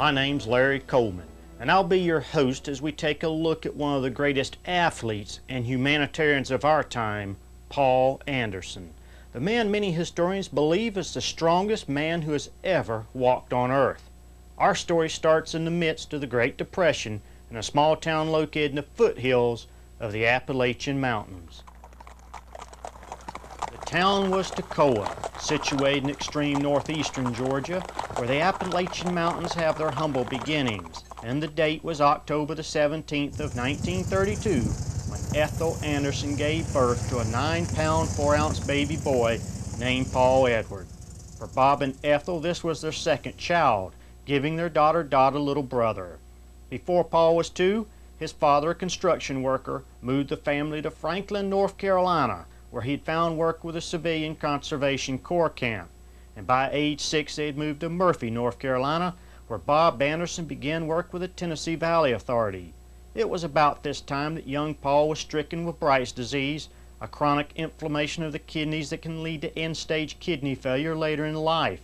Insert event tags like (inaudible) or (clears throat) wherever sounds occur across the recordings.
My name's Larry Coleman, and I'll be your host as we take a look at one of the greatest athletes and humanitarians of our time, Paul Anderson. The man many historians believe is the strongest man who has ever walked on earth. Our story starts in the midst of the Great Depression in a small town located in the foothills of the Appalachian Mountains. Town was Toccoa, situated in extreme northeastern Georgia, where the Appalachian Mountains have their humble beginnings, and the date was October the 17th of 1932 when Ethel Anderson gave birth to a 9-pound 4-ounce baby boy named Paul Edward. For Bob and Ethel, this was their second child, giving their daughter Dot a little brother. Before Paul was two, his father, a construction worker, moved the family to Franklin, North Carolina, where he'd found work with a civilian conservation corps camp. And by age six, they had moved to Murphy, North Carolina, where Bob Anderson began work with the Tennessee Valley Authority. It was about this time that young Paul was stricken with Bright's disease, a chronic inflammation of the kidneys that can lead to end-stage kidney failure later in life.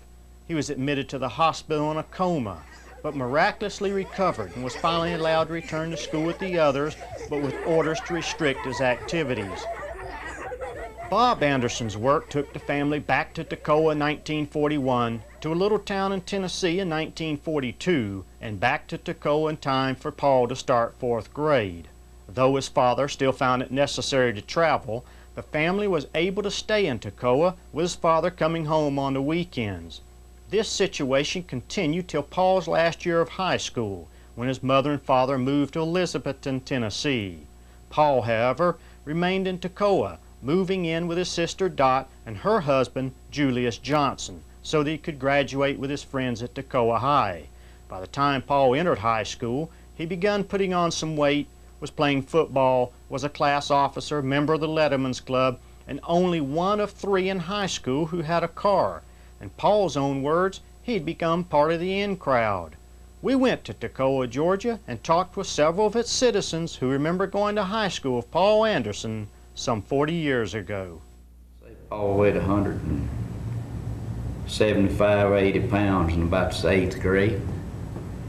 He was admitted to the hospital in a coma, but miraculously recovered and was finally allowed to return to school with the others, but with orders to restrict his activities. Bob Anderson's work took the family back to Toccoa in 1941, to a little town in Tennessee in 1942, and back to Toccoa in time for Paul to start fourth grade. Though his father still found it necessary to travel, the family was able to stay in Toccoa, with his father coming home on the weekends. This situation continued till Paul's last year of high school, when his mother and father moved to Elizabethton, Tennessee. Paul, however, remained in Toccoa, moving in with his sister Dot and her husband Julius Johnson so that he could graduate with his friends at Toccoa High. By the time Paul entered high school, he begun putting on some weight, was playing football, was a class officer, member of the Letterman's Club, and only one of three in high school who had a car. In Paul's own words, he'd become part of the in crowd. We went to Toccoa, Georgia, and talked with several of its citizens who remember going to high school with Paul Anderson some 40 years ago. Paul weighed 175 or 80 pounds in about the eighth grade.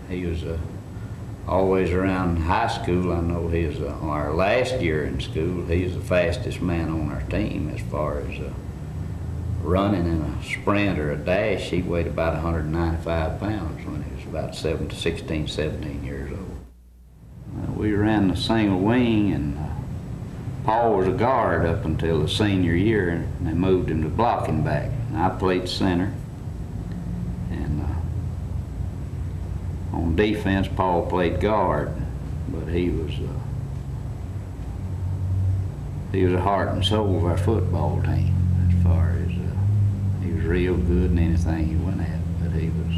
He was uh, always around high school. I know he was uh, our last year in school. He was the fastest man on our team as far as uh, running in a sprint or a dash. He weighed about 195 pounds when he was about 17, 16, 17 years old. Uh, we ran the single wing and uh, Paul was a guard up until the senior year, and they moved him to blocking back. And I played center. And uh, on defense, Paul played guard, but he was uh, he was the heart and soul of our football team. As far as uh, he was real good in anything he went at, but he was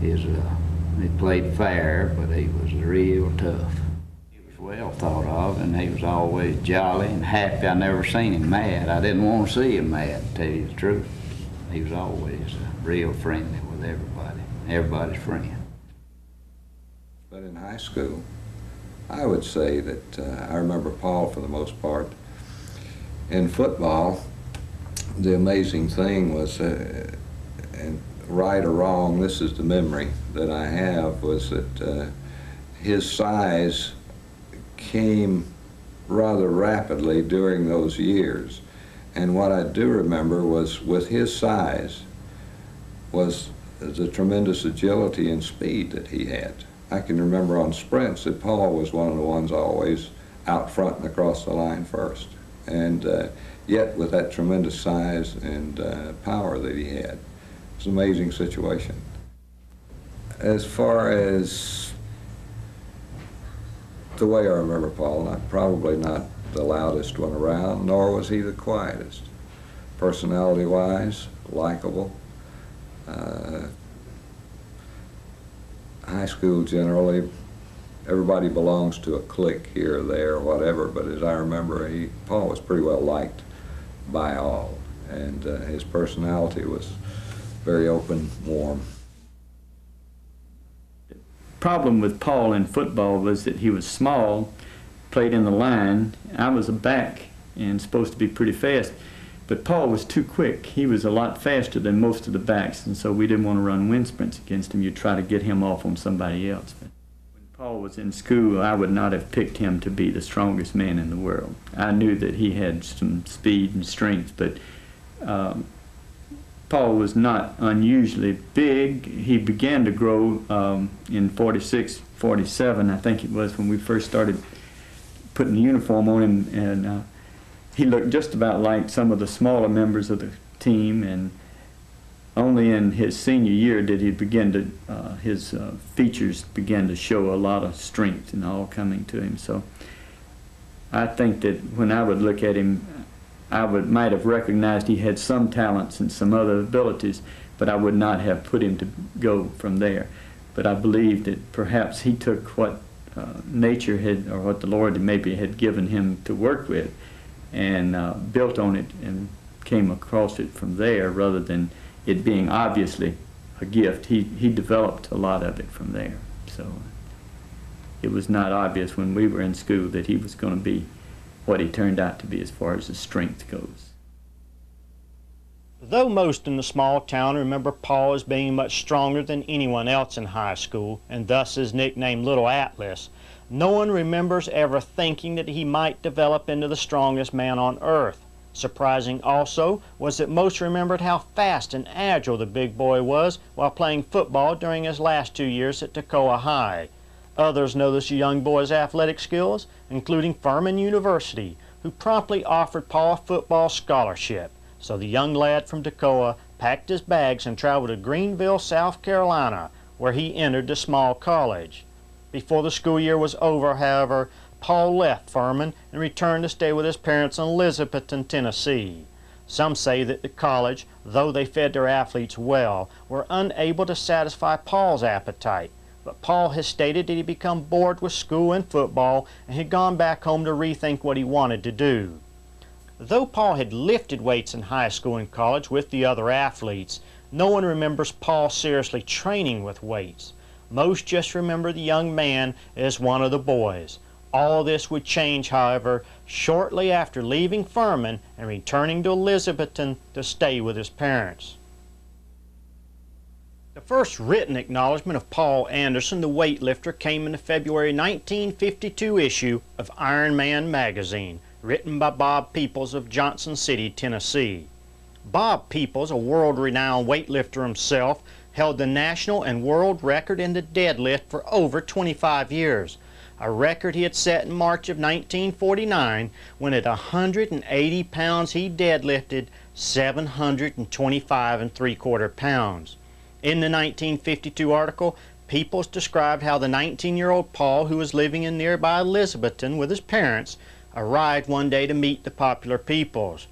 his uh, he played fair, but he was real tough well thought of, and he was always jolly and happy. I never seen him mad. I didn't want to see him mad, to tell you the truth. He was always uh, real friendly with everybody, everybody's friend. But in high school, I would say that uh, I remember Paul for the most part. In football, the amazing thing was, uh, and right or wrong, this is the memory that I have, was that uh, his size came rather rapidly during those years. And what I do remember was with his size was the tremendous agility and speed that he had. I can remember on sprints that Paul was one of the ones always out front and across the line first. And uh, yet with that tremendous size and uh, power that he had. It was an amazing situation. As far as the way I remember Paul, not, probably not the loudest one around, nor was he the quietest. Personality-wise, likable. Uh, high school generally, everybody belongs to a clique here or there or whatever, but as I remember, he, Paul was pretty well liked by all, and uh, his personality was very open, warm problem with Paul in football was that he was small, played in the line. I was a back and supposed to be pretty fast. But Paul was too quick. He was a lot faster than most of the backs, and so we didn't want to run wind sprints against him. You'd try to get him off on somebody else. But when Paul was in school, I would not have picked him to be the strongest man in the world. I knew that he had some speed and strength, but um, Paul was not unusually big. He began to grow um, in 46, 47, I think it was, when we first started putting the uniform on him, and uh, he looked just about like some of the smaller members of the team. And only in his senior year did he begin to, uh, his uh, features began to show a lot of strength and all coming to him. So I think that when I would look at him, I would might have recognized he had some talents and some other abilities, but I would not have put him to go from there. But I believe that perhaps he took what uh, nature had, or what the Lord maybe had given him to work with, and uh, built on it and came across it from there, rather than it being obviously a gift. He he developed a lot of it from there. So it was not obvious when we were in school that he was going to be what he turned out to be as far as his strength goes. Though most in the small town remember Paul as being much stronger than anyone else in high school, and thus is nicknamed Little Atlas, no one remembers ever thinking that he might develop into the strongest man on earth. Surprising also was that most remembered how fast and agile the big boy was while playing football during his last two years at Toccoa High. Others noticed the young boy's athletic skills, including Furman University, who promptly offered Paul a football scholarship. So the young lad from Toccoa packed his bags and traveled to Greenville, South Carolina, where he entered the small college. Before the school year was over, however, Paul left Furman and returned to stay with his parents in Elizabethton, Tennessee. Some say that the college, though they fed their athletes well, were unable to satisfy Paul's appetite but Paul has stated that he become bored with school and football and had gone back home to rethink what he wanted to do. Though Paul had lifted weights in high school and college with the other athletes, no one remembers Paul seriously training with weights. Most just remember the young man as one of the boys. All this would change, however, shortly after leaving Furman and returning to Elizabethton to stay with his parents. The first written acknowledgement of Paul Anderson, the weightlifter, came in the February 1952 issue of Iron Man magazine, written by Bob Peoples of Johnson City, Tennessee. Bob Peoples, a world-renowned weightlifter himself, held the national and world record in the deadlift for over 25 years, a record he had set in March of 1949 when at 180 pounds he deadlifted 725 and three quarter pounds. In the 1952 article, Peoples described how the 19-year-old Paul, who was living in nearby Elizabethton with his parents, arrived one day to meet the popular Peoples.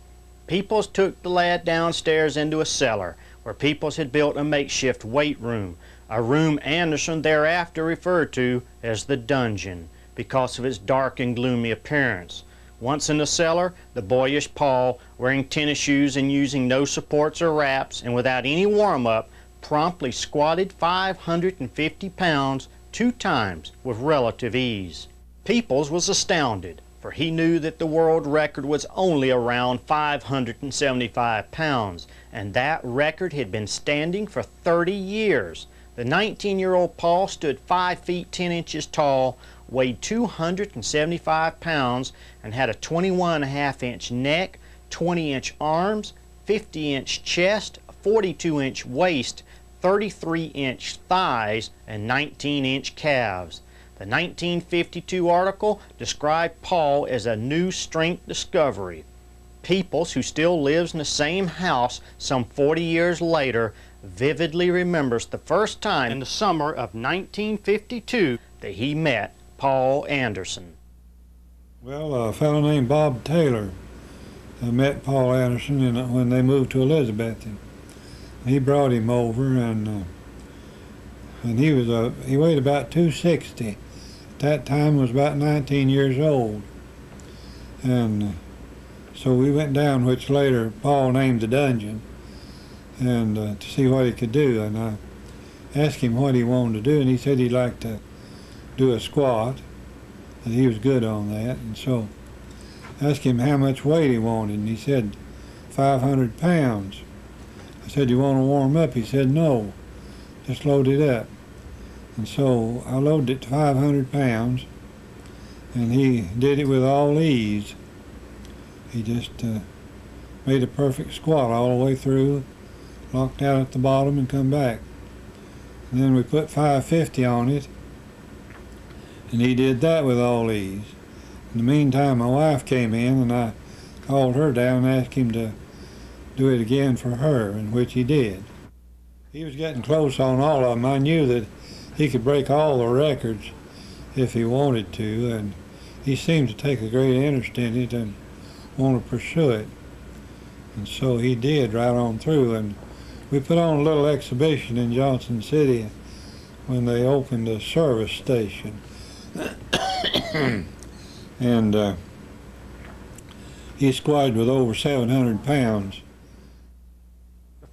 Peoples took the lad downstairs into a cellar, where Peoples had built a makeshift weight room, a room Anderson thereafter referred to as the dungeon, because of its dark and gloomy appearance. Once in the cellar, the boyish Paul, wearing tennis shoes and using no supports or wraps, and without any warm-up, promptly squatted 550 pounds two times with relative ease. Peoples was astounded, for he knew that the world record was only around 575 pounds, and that record had been standing for 30 years. The 19-year-old Paul stood 5 feet 10 inches tall, weighed 275 pounds, and had a 21.5 inch neck, 20 inch arms, 50 inch chest, 42 inch waist, 33 inch thighs, and 19 inch calves. The 1952 article described Paul as a new strength discovery. Peoples, who still lives in the same house some 40 years later, vividly remembers the first time in the summer of 1952 that he met Paul Anderson. Well, a fellow named Bob Taylor met Paul Anderson when they moved to Elizabeth he brought him over and uh, and he was a he weighed about 260 at that time was about 19 years old. And uh, so we went down which later Paul named the dungeon and uh, to see what he could do. And I asked him what he wanted to do and he said he'd like to do a squat and he was good on that. And so I asked him how much weight he wanted and he said 500 pounds. I said, you want to warm up? He said, no, just load it up. And so I loaded it to 500 pounds, and he did it with all ease. He just uh, made a perfect squat all the way through, locked out at the bottom, and come back. And then we put 550 on it, and he did that with all ease. In the meantime, my wife came in, and I called her down and asked him to do it again for her, and which he did. He was getting close on all of them. I knew that he could break all the records if he wanted to, and he seemed to take a great interest in it and want to pursue it. And so he did right on through. And we put on a little exhibition in Johnson City when they opened a service station. (coughs) and uh, he squatted with over 700 pounds.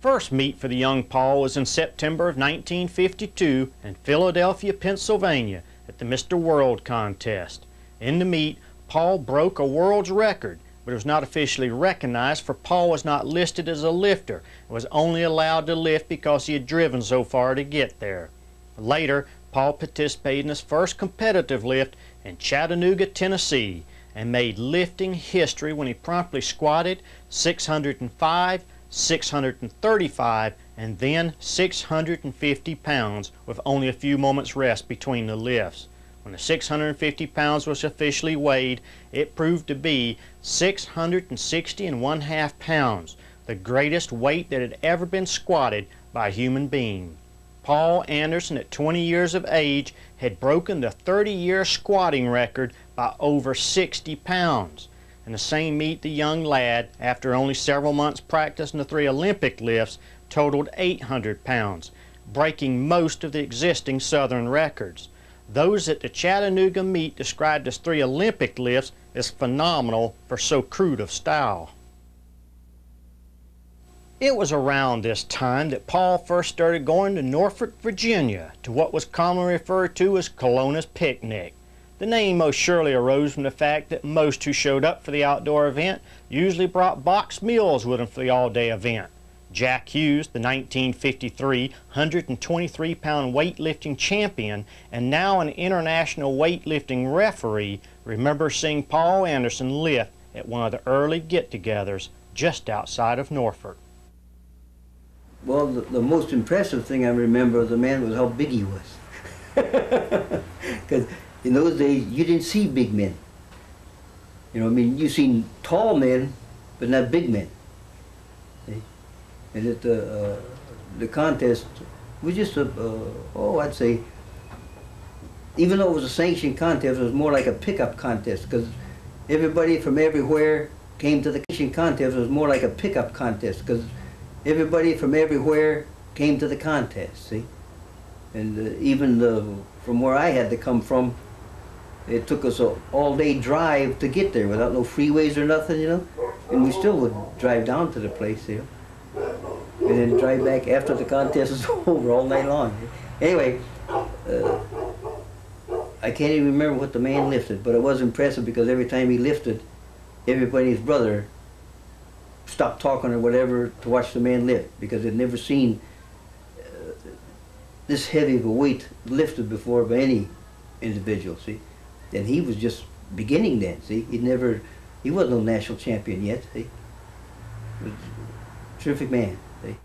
First meet for the young Paul was in September of 1952 in Philadelphia, Pennsylvania at the Mr. World contest. In the meet, Paul broke a world's record, but it was not officially recognized for Paul was not listed as a lifter and was only allowed to lift because he had driven so far to get there. Later, Paul participated in his first competitive lift in Chattanooga, Tennessee, and made lifting history when he promptly squatted 605, 635, and then 650 pounds with only a few moments rest between the lifts. When the 650 pounds was officially weighed, it proved to be 660 and one half pounds, the greatest weight that had ever been squatted by a human being. Paul Anderson, at 20 years of age, had broken the 30 year squatting record by over 60 pounds. In the same meet, the young lad, after only several months practicing the three Olympic lifts, totaled 800 pounds, breaking most of the existing Southern records. Those at the Chattanooga meet described as three Olympic lifts as phenomenal for so crude of style. It was around this time that Paul first started going to Norfolk, Virginia, to what was commonly referred to as Colonna's Picnic. The name most surely arose from the fact that most who showed up for the outdoor event usually brought boxed meals with them for the all-day event. Jack Hughes, the 1953 123 pound weightlifting champion and now an international weightlifting referee, remembers seeing Paul Anderson lift at one of the early get togethers just outside of Norfolk. Well, the, the, most impressive thing I remember of the man was how big he was. (laughs) Because in those days, you didn't see big men. You know, I mean, you seen tall men, but not big men. See? And at the, uh, the contest was just a, uh, oh, I'd say, even though it was a sanctioned contest, it was more like a pickup contest because everybody from everywhere came to the kitchen contest. It was more like a pickup contest because everybody from everywhere came to the contest, see? And uh, even the, from where I had to come from, it took us an all-day drive to get there without no freeways or nothing, you know? And we still would drive down to the place, you know? And then drive back after the contest was (laughs) over all night long. Anyway, uh, I can't even remember what the man lifted, but it was impressive because every time he lifted, everybody's brother stopped talking or whatever to watch the man lift because they'd never seen uh, this heavy of a weight lifted before by any individual, see. And he was just beginning then, see. He'd never, he wasn't a national champion yet, see. Was a terrific man, see.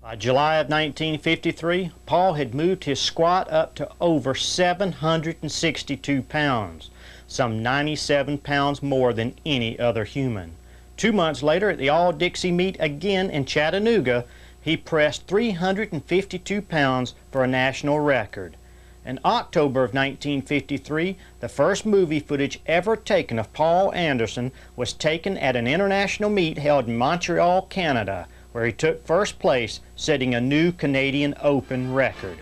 By July of 1953, Paul had moved his squat up to over 762 pounds, some 97 pounds more than any other human. Two months later, at the All Dixie meet again in Chattanooga, he pressed 352 pounds for a national record. In October of 1953, the first movie footage ever taken of Paul Anderson was taken at an international meet held in Montreal, Canada, where he took first place, setting a new Canadian Open record.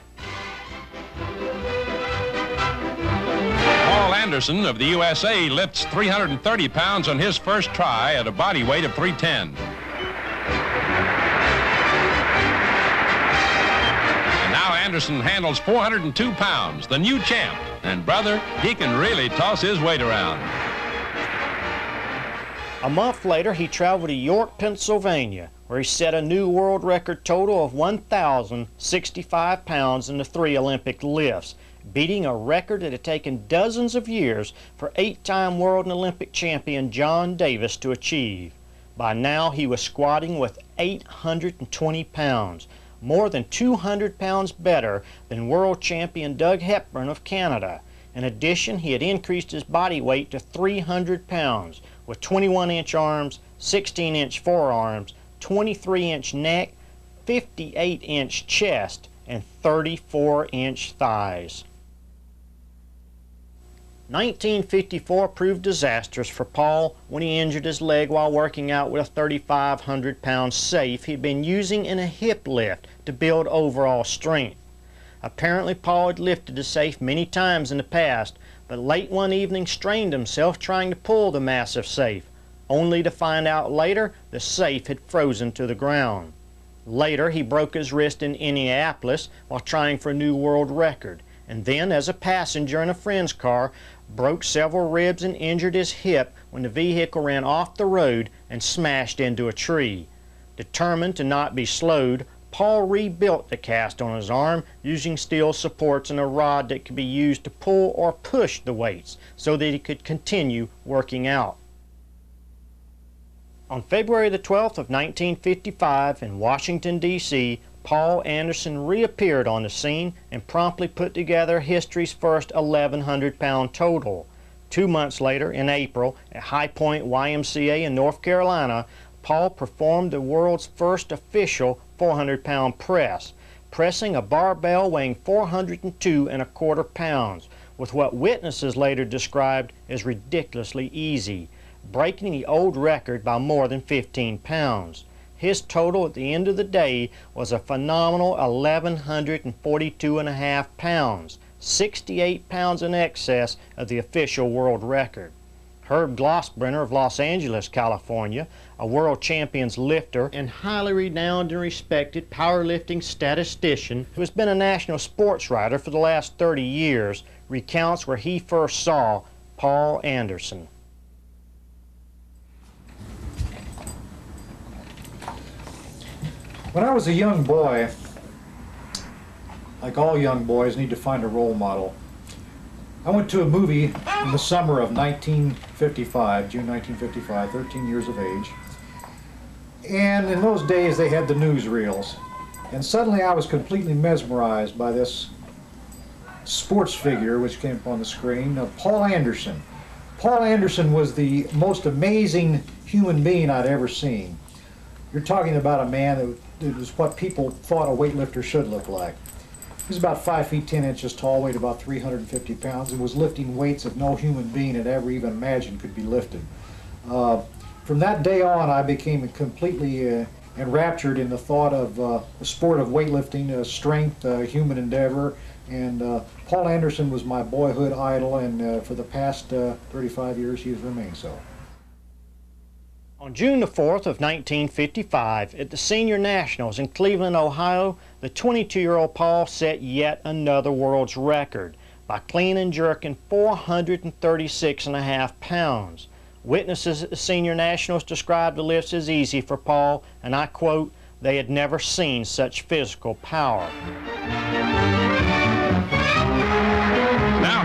Paul Anderson of the USA lifts 330 pounds on his first try at a body weight of 310. Anderson handles 402 pounds, the new champ. And brother, he can really toss his weight around. A month later, he traveled to York, Pennsylvania, where he set a new world record total of 1,065 pounds in the three Olympic lifts, beating a record that had taken dozens of years for eight-time world and Olympic champion John Davis to achieve. By now, he was squatting with 820 pounds, more than 200 pounds better than world champion Doug Hepburn of Canada. In addition, he had increased his body weight to 300 pounds, with 21 inch arms, 16 inch forearms, 23 inch neck, 58 inch chest, and 34 inch thighs. 1954 proved disastrous for Paul when he injured his leg while working out with a 3,500 pound safe he'd been using in a hip lift to build overall strength. Apparently, Paul had lifted the safe many times in the past, but late one evening strained himself trying to pull the massive safe, only to find out later the safe had frozen to the ground. Later, he broke his wrist in Indianapolis while trying for a new world record, and then, as a passenger in a friend's car, broke several ribs and injured his hip when the vehicle ran off the road and smashed into a tree. Determined to not be slowed, Paul rebuilt the cast on his arm using steel supports and a rod that could be used to pull or push the weights so that he could continue working out. On February the 12th of 1955 in Washington, D.C., Paul Anderson reappeared on the scene and promptly put together history's first 1,100 pound total. Two months later, in April, at High Point YMCA in North Carolina, Paul performed the world's first official 400 pound press, pressing a barbell weighing 402 and a quarter pounds, with what witnesses later described as ridiculously easy, breaking the old record by more than 15 pounds. His total at the end of the day was a phenomenal 1,142 and a half pounds, 68 pounds in excess of the official world record. Herb Glossbrenner of Los Angeles, California, a world champions lifter and highly renowned and respected powerlifting statistician who has been a national sports writer for the last 30 years, recounts where he first saw Paul Anderson. When I was a young boy, like all young boys need to find a role model, I went to a movie in the summer of 1955, June 1955, 13 years of age. And in those days, they had the newsreels. And suddenly I was completely mesmerized by this sports figure which came up on the screen of Paul Anderson. Paul Anderson was the most amazing human being I'd ever seen. You're talking about a man that was what people thought a weightlifter should look like. He was about 5 feet 10 inches tall, weighed about 350 pounds, and was lifting weights that no human being had ever even imagined could be lifted. Uh, from that day on, I became completely uh, enraptured in the thought of uh, the sport of weightlifting, uh, strength, uh, human endeavor, and uh, Paul Anderson was my boyhood idol, and for the past 35 years, he has remained so. On June the 4th of 1955, at the Senior Nationals in Cleveland, Ohio, the 22-year-old Paul set yet another world's record by clean and jerking 436 and a half pounds. Witnesses at the senior nationals described the lifts as easy for Paul, and I quote, they had never seen such physical power.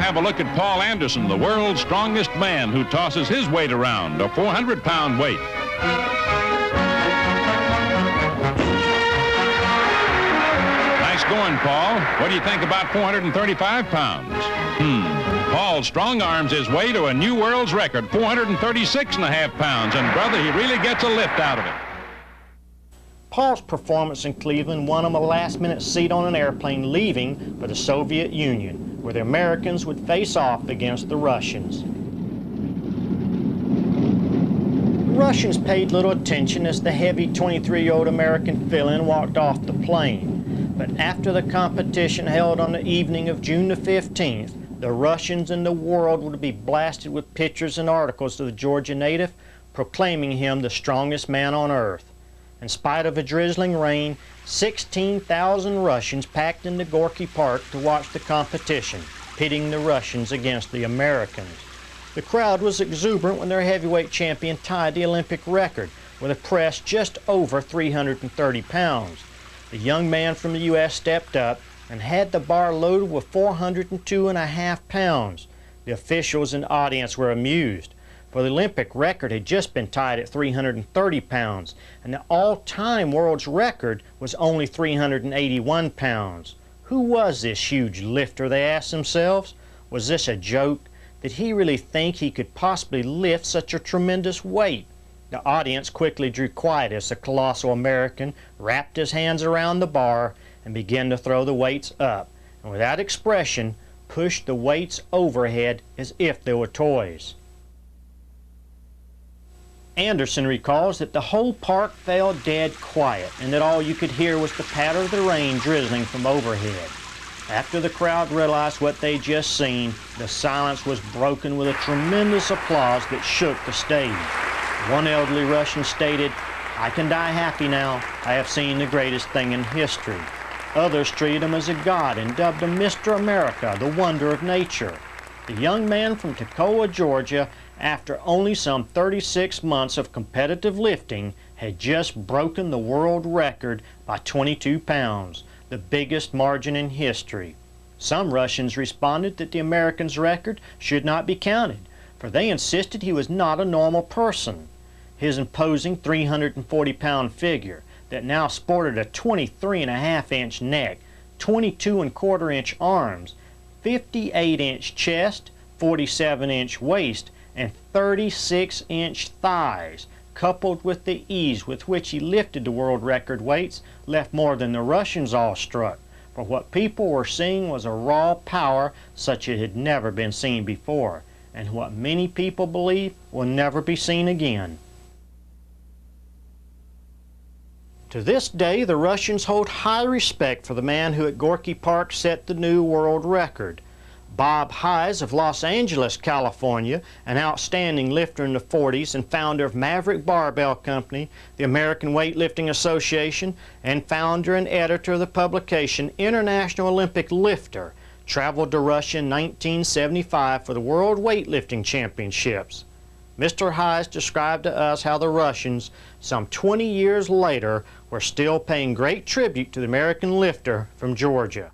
Have a look at Paul Anderson, the world's strongest man who tosses his weight around, a 400-pound weight. Nice going, Paul. What do you think about 435 pounds? Hmm. Paul strong arms his way to a new world's record, 436 and a half pounds, and brother, he really gets a lift out of it. Paul's performance in Cleveland won him a last-minute seat on an airplane leaving for the Soviet Union, where the Americans would face off against the Russians. The Russians paid little attention as the heavy 23-year-old American fill-in walked off the plane. But after the competition held on the evening of June the 15th, the Russians and the world would be blasted with pictures and articles of the Georgia native proclaiming him the strongest man on earth. In spite of a drizzling rain, 16,000 Russians packed into Gorky Park to watch the competition, pitting the Russians against the Americans. The crowd was exuberant when their heavyweight champion tied the Olympic record with a press just over 330 pounds. The young man from the U.S. stepped up and had the bar loaded with 402 and a half pounds. The officials and audience were amused, for the Olympic record had just been tied at 330 pounds, and the all-time world's record was only 381 pounds. Who was this huge lifter, they asked themselves? Was this a joke? Did he really think he could possibly lift such a tremendous weight? The audience quickly drew quiet as the colossal American wrapped his hands around the bar and began to throw the weights up, and without expression pushed the weights overhead as if they were toys. Anderson recalls that the whole park fell dead quiet and that all you could hear was the patter of the rain drizzling from overhead. After the crowd realized what they'd just seen, the silence was broken with a tremendous applause that shook the stage. One elderly Russian stated, I can die happy now. I have seen the greatest thing in history. Others treated him as a god and dubbed him Mr. America, the wonder of nature. The young man from Toccoa, Georgia, after only some 36 months of competitive lifting, had just broken the world record by 22 pounds, the biggest margin in history. Some Russians responded that the American's record should not be counted, for they insisted he was not a normal person. His imposing 340 pound figure, that now sported a 23 and a half inch neck, 22 and a quarter inch arms, 58 inch chest, 47 inch waist, and 36 inch thighs, coupled with the ease with which he lifted the world record weights, left more than the Russians awestruck. For what people were seeing was a raw power such as had never been seen before, and what many people believe will never be seen again. To this day, the Russians hold high respect for the man who at Gorky Park set the new world record. Bob Hise of Los Angeles, California, an outstanding lifter in the 40s and founder of Maverick Barbell Company, the American Weightlifting Association, and founder and editor of the publication International Olympic Lifter, traveled to Russia in 1975 for the World Weightlifting Championships. Mr. Hise described to us how the Russians, some 20 years later, were still paying great tribute to the American lifter from Georgia.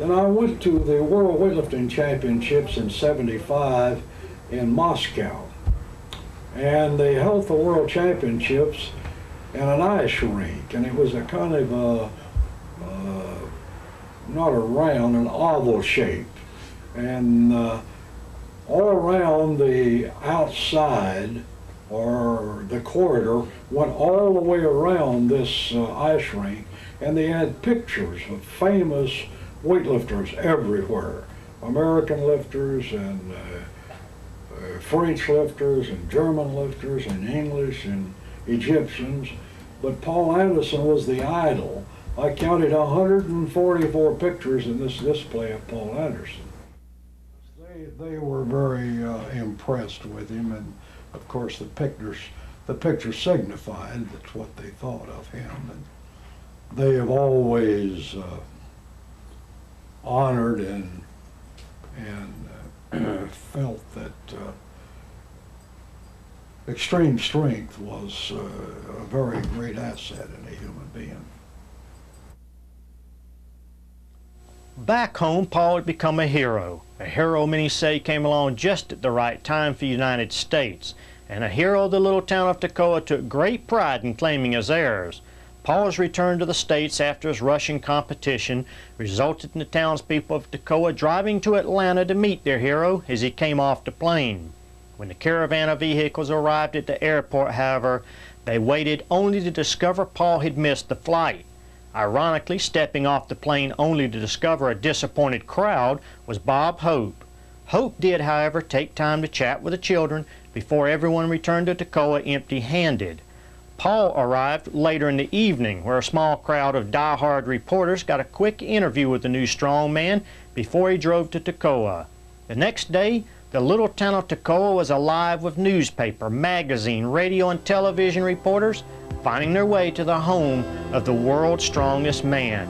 Then I went to the World Weightlifting Championships in 75 in Moscow. And they held the World Championships in an ice rink. And it was a kind of a, uh, not a round, an oval shape. And uh, all around the outside or the corridor went all the way around this uh, ice rink and they had pictures of famous weightlifters everywhere. American lifters and uh, uh, French lifters and German lifters and English and Egyptians. But Paul Anderson was the idol. I counted 144 pictures in this display of Paul Anderson they, they were very uh, impressed with him, and of course the pictures the picture signified that's what they thought of him, and they have always uh, honored and and uh, (clears throat) felt that uh, extreme strength was uh, a very great asset in a human being. Back home, Paul had become a hero. A hero many say came along just at the right time for the United States, and a hero the little town of Toccoa took great pride in claiming as heirs. Paul's return to the States after his Russian competition resulted in the townspeople of Toccoa driving to Atlanta to meet their hero as he came off the plane. When the caravan of vehicles arrived at the airport, however, they waited only to discover Paul had missed the flight. Ironically, stepping off the plane only to discover a disappointed crowd was Bob Hope. Hope did, however, take time to chat with the children before everyone returned to Toccoa empty-handed. Paul arrived later in the evening, where a small crowd of die-hard reporters got a quick interview with the new strongman before he drove to Toccoa. The next day, the little town of Toccoa was alive with newspaper, magazine, radio, and television reporters finding their way to the home of the world's strongest man.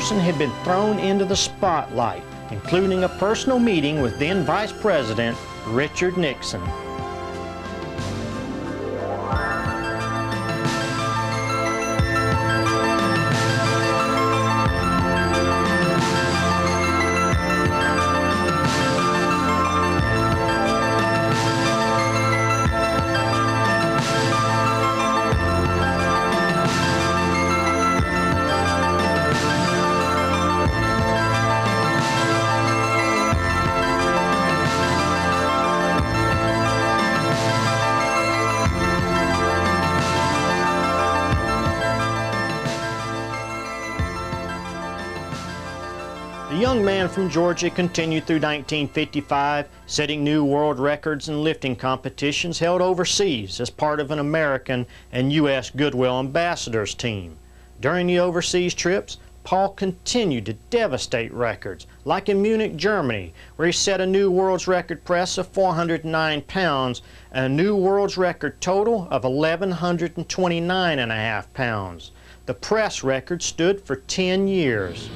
Anderson had been thrown into the spotlight, including a personal meeting with then Vice President Richard Nixon. Georgia continued through 1955, setting new world records in lifting competitions held overseas as part of an American and U.S. Goodwill Ambassadors team. During the overseas trips, Paul continued to devastate records, like in Munich, Germany, where he set a new world's record press of 409 pounds and a new world's record total of 1,129 and a half pounds. The press record stood for 10 years.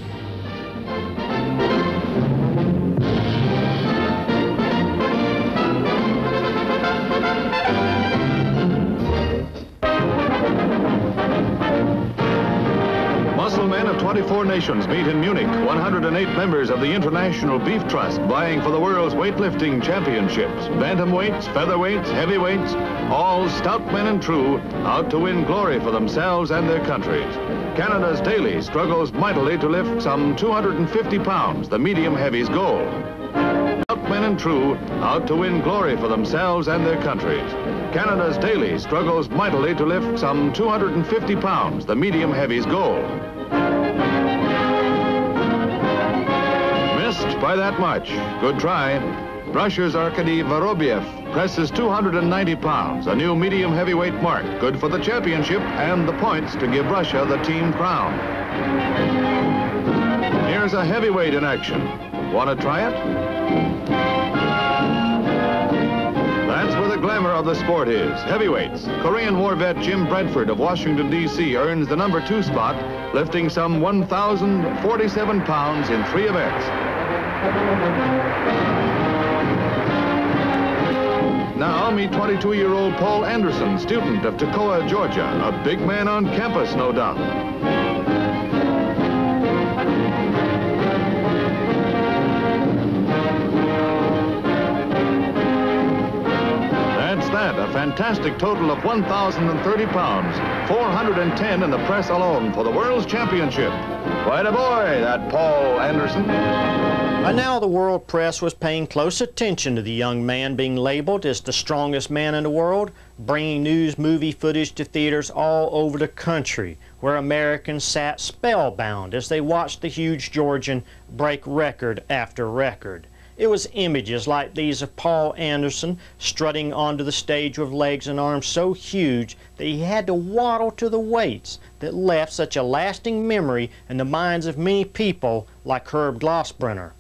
24 nations meet in Munich. 108 members of the International Beef Trust vying for the world's weightlifting championships. Bantamweights, featherweights, heavyweights, all stout men and true, out to win glory for themselves and their countries. Canada's Daly struggles mightily to lift some 250 pounds, the medium heavy's goal. Stout men and true, out to win glory for themselves and their countries. Canada's Daly struggles mightily to lift some 250 pounds, the medium heavy's goal. By that much. Good try. Russia's Arkady Vorobiev presses 290 pounds, a new medium heavyweight mark, good for the championship and the points to give Russia the team crown. Here's a heavyweight in action. Want to try it? That's where the glamour of the sport is. Heavyweights. Korean war vet Jim Bradford of Washington, D.C. earns the number two spot, lifting some 1,047 pounds in three events. Now meet 22-year-old Paul Anderson, student of Toccoa, Georgia. A big man on campus, no doubt. That's that, a fantastic total of 1,030 pounds, 410 in the press alone for the World's Championship. Quite a boy, that Paul Anderson. By now, the world press was paying close attention to the young man being labeled as the strongest man in the world, bringing news movie footage to theaters all over the country, where Americans sat spellbound as they watched the huge Georgian break record after record. It was images like these of Paul Anderson strutting onto the stage with legs and arms so huge that he had to waddle to the weights that left such a lasting memory in the minds of many people like Herb Glossbrenner.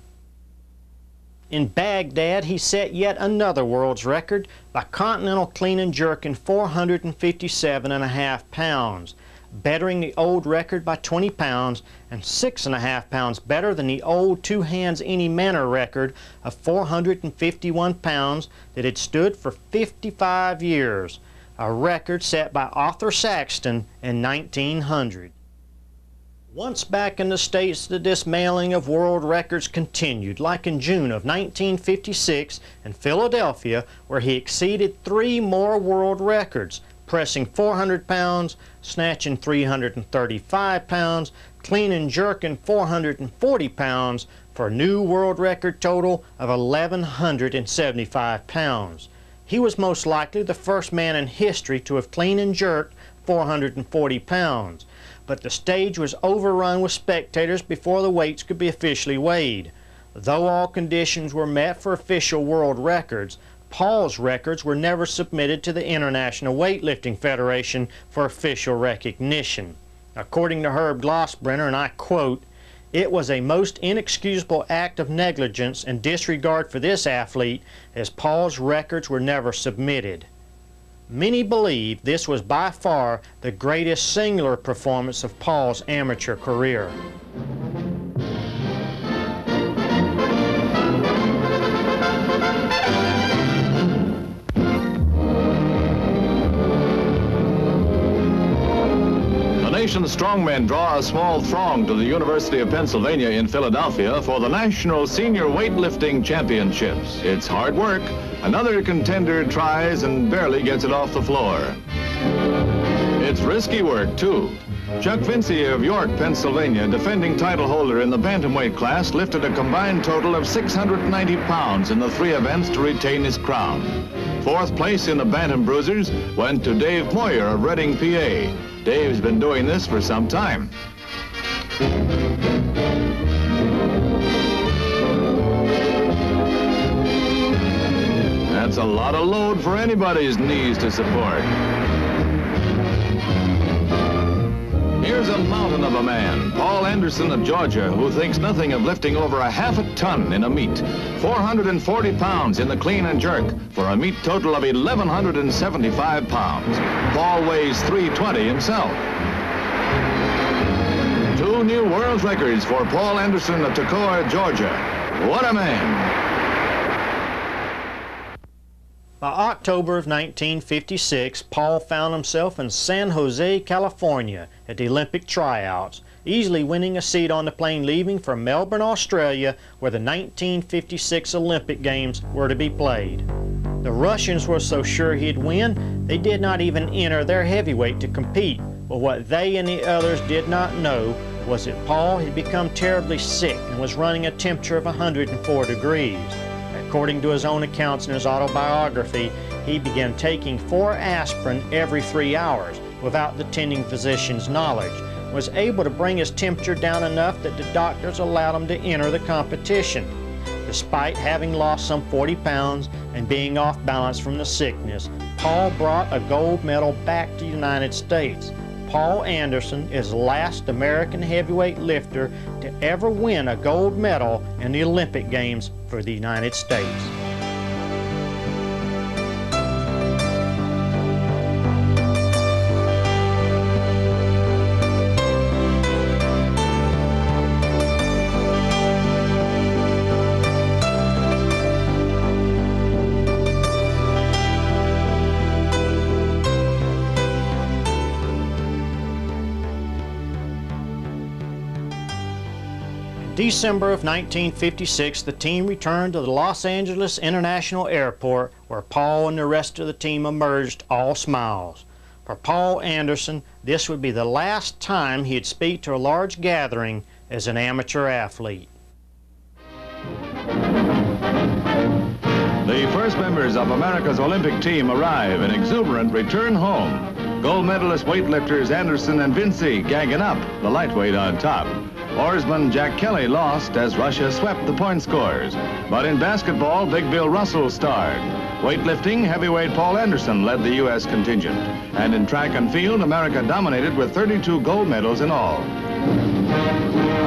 In Baghdad, he set yet another world's record by continental clean and jerking 457 and a half pounds, bettering the old record by 20 pounds and six and a half pounds better than the old two hands any manner record of 451 pounds that had stood for 55 years, a record set by Arthur Saxon in 1900. Once back in the States, the dismantling of world records continued, like in June of 1956 in Philadelphia, where he exceeded three more world records, pressing 400 pounds, snatching 335 pounds, clean and jerking 440 pounds, for a new world record total of 1,175 pounds. He was most likely the first man in history to have clean and jerked 440 pounds but the stage was overrun with spectators before the weights could be officially weighed. Though all conditions were met for official world records, Paul's records were never submitted to the International Weightlifting Federation for official recognition. According to Herb Glossbrenner, and I quote, it was a most inexcusable act of negligence and disregard for this athlete as Paul's records were never submitted. Many believe this was by far the greatest singular performance of Paul's amateur career. nation's strongmen draw a small throng to the University of Pennsylvania in Philadelphia for the National Senior Weightlifting Championships. It's hard work, Another contender tries and barely gets it off the floor. It's risky work, too. Chuck Vinci of York, Pennsylvania, defending title holder in the bantamweight class, lifted a combined total of 690 pounds in the three events to retain his crown. Fourth place in the Bantam Bruisers went to Dave Moyer of Reading, PA. Dave's been doing this for some time. That's a lot of load for anybody's knees to support. Here's a mountain of a man, Paul Anderson of Georgia, who thinks nothing of lifting over a half a ton in a meet. 440 pounds in the clean and jerk for a meet total of 1,175 pounds. Paul weighs 320 himself. Two new world records for Paul Anderson of Toccoa, Georgia. What a man! By October of 1956, Paul found himself in San Jose, California at the Olympic tryouts, easily winning a seat on the plane leaving for Melbourne, Australia, where the 1956 Olympic Games were to be played. The Russians were so sure he'd win, they did not even enter their heavyweight to compete. But what they and the others did not know was that Paul had become terribly sick and was running a temperature of 104 degrees. According to his own accounts in his autobiography, he began taking four aspirin every three hours without the tending physician's knowledge, was able to bring his temperature down enough that the doctors allowed him to enter the competition. Despite having lost some 40 pounds and being off balance from the sickness, Paul brought a gold medal back to the United States. Paul Anderson is the last American heavyweight lifter to ever win a gold medal in the Olympic Games for the United States. December of 1956, the team returned to the Los Angeles International Airport where Paul and the rest of the team emerged all smiles. For Paul Anderson, this would be the last time he'd speak to a large gathering as an amateur athlete. The first members of America's Olympic team arrive in exuberant return home. Gold medalist weightlifters Anderson and Vinci gagging up, the lightweight on top. Oarsman Jack Kelly lost as Russia swept the point scores. But in basketball, Big Bill Russell starred. Weightlifting, heavyweight Paul Anderson led the U.S. contingent. And in track and field, America dominated with 32 gold medals in all.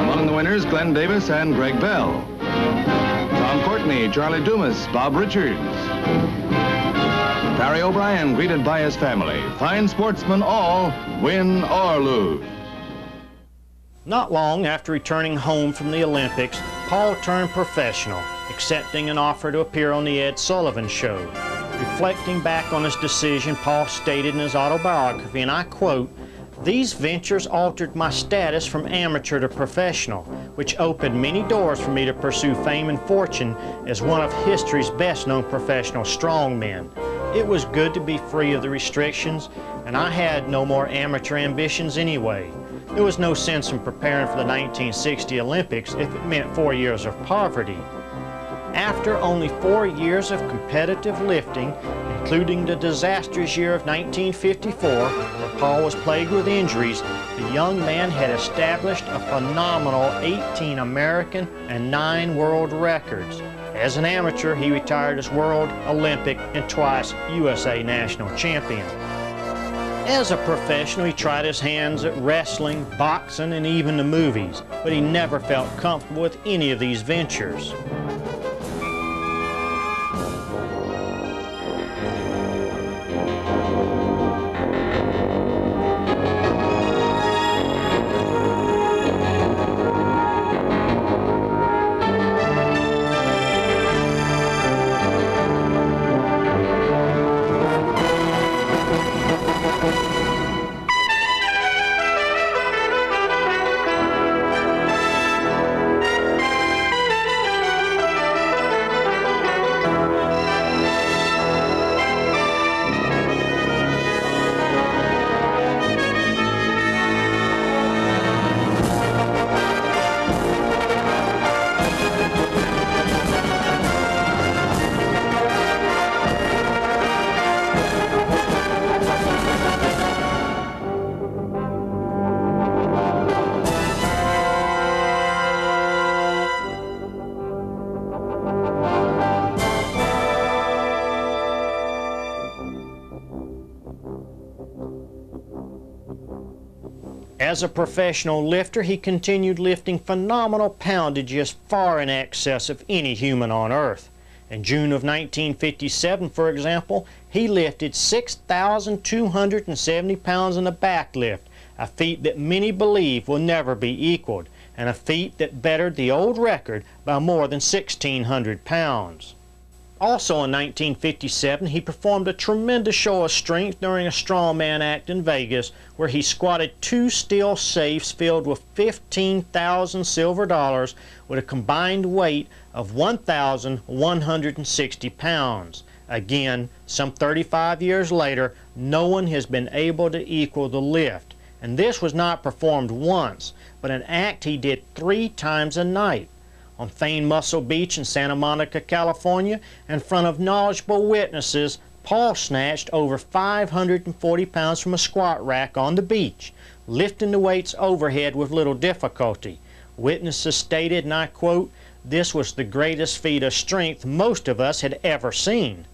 Among the winners, Glenn Davis and Greg Bell. Tom Courtney, Charlie Dumas, Bob Richards. Parry O'Brien greeted by his family. Fine sportsmen all, win or lose. Not long after returning home from the Olympics, Paul turned professional, accepting an offer to appear on The Ed Sullivan Show. Reflecting back on his decision, Paul stated in his autobiography, and I quote, these ventures altered my status from amateur to professional, which opened many doors for me to pursue fame and fortune as one of history's best known professional strongmen. It was good to be free of the restrictions, and I had no more amateur ambitions anyway. There was no sense in preparing for the 1960 Olympics if it meant four years of poverty. After only four years of competitive lifting, including the disastrous year of 1954, where Paul was plagued with injuries, the young man had established a phenomenal 18 American and 9 world records. As an amateur, he retired as world, Olympic, and twice USA national champion. As a professional, he tried his hands at wrestling, boxing, and even the movies, but he never felt comfortable with any of these ventures. As a professional lifter, he continued lifting phenomenal poundages far in excess of any human on earth. In June of 1957, for example, he lifted 6,270 pounds in a back lift, a feat that many believe will never be equaled, and a feat that bettered the old record by more than 1,600 pounds. Also in 1957, he performed a tremendous show of strength during a strongman act in Vegas where he squatted two steel safes filled with 15,000 silver dollars with a combined weight of 1,160 pounds. Again, some 35 years later, no one has been able to equal the lift. And this was not performed once, but an act he did three times a night on famed Muscle Beach in Santa Monica, California, in front of knowledgeable witnesses, Paul snatched over 540 pounds from a squat rack on the beach, lifting the weights overhead with little difficulty. Witnesses stated, and I quote, this was the greatest feat of strength most of us had ever seen.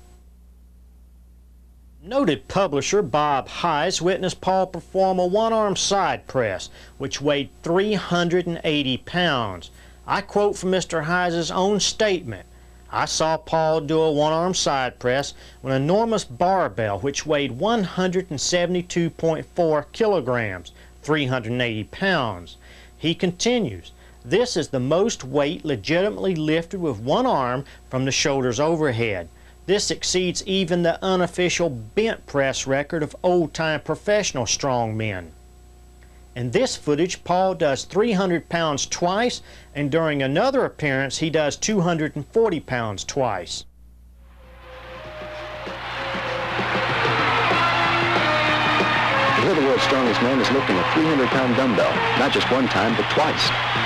Noted publisher Bob Hise witnessed Paul perform a one-arm side press, which weighed 380 pounds. I quote from Mr. Hise's own statement. I saw Paul do a one-arm side press with an enormous barbell which weighed 172.4 kilograms, 380 pounds. He continues, this is the most weight legitimately lifted with one arm from the shoulders overhead. This exceeds even the unofficial bent press record of old-time professional strongmen. In this footage, Paul does 300 pounds twice, and during another appearance, he does 240 pounds twice. Here the world's strongest man is lifting a 300-pound dumbbell, not just one time, but twice.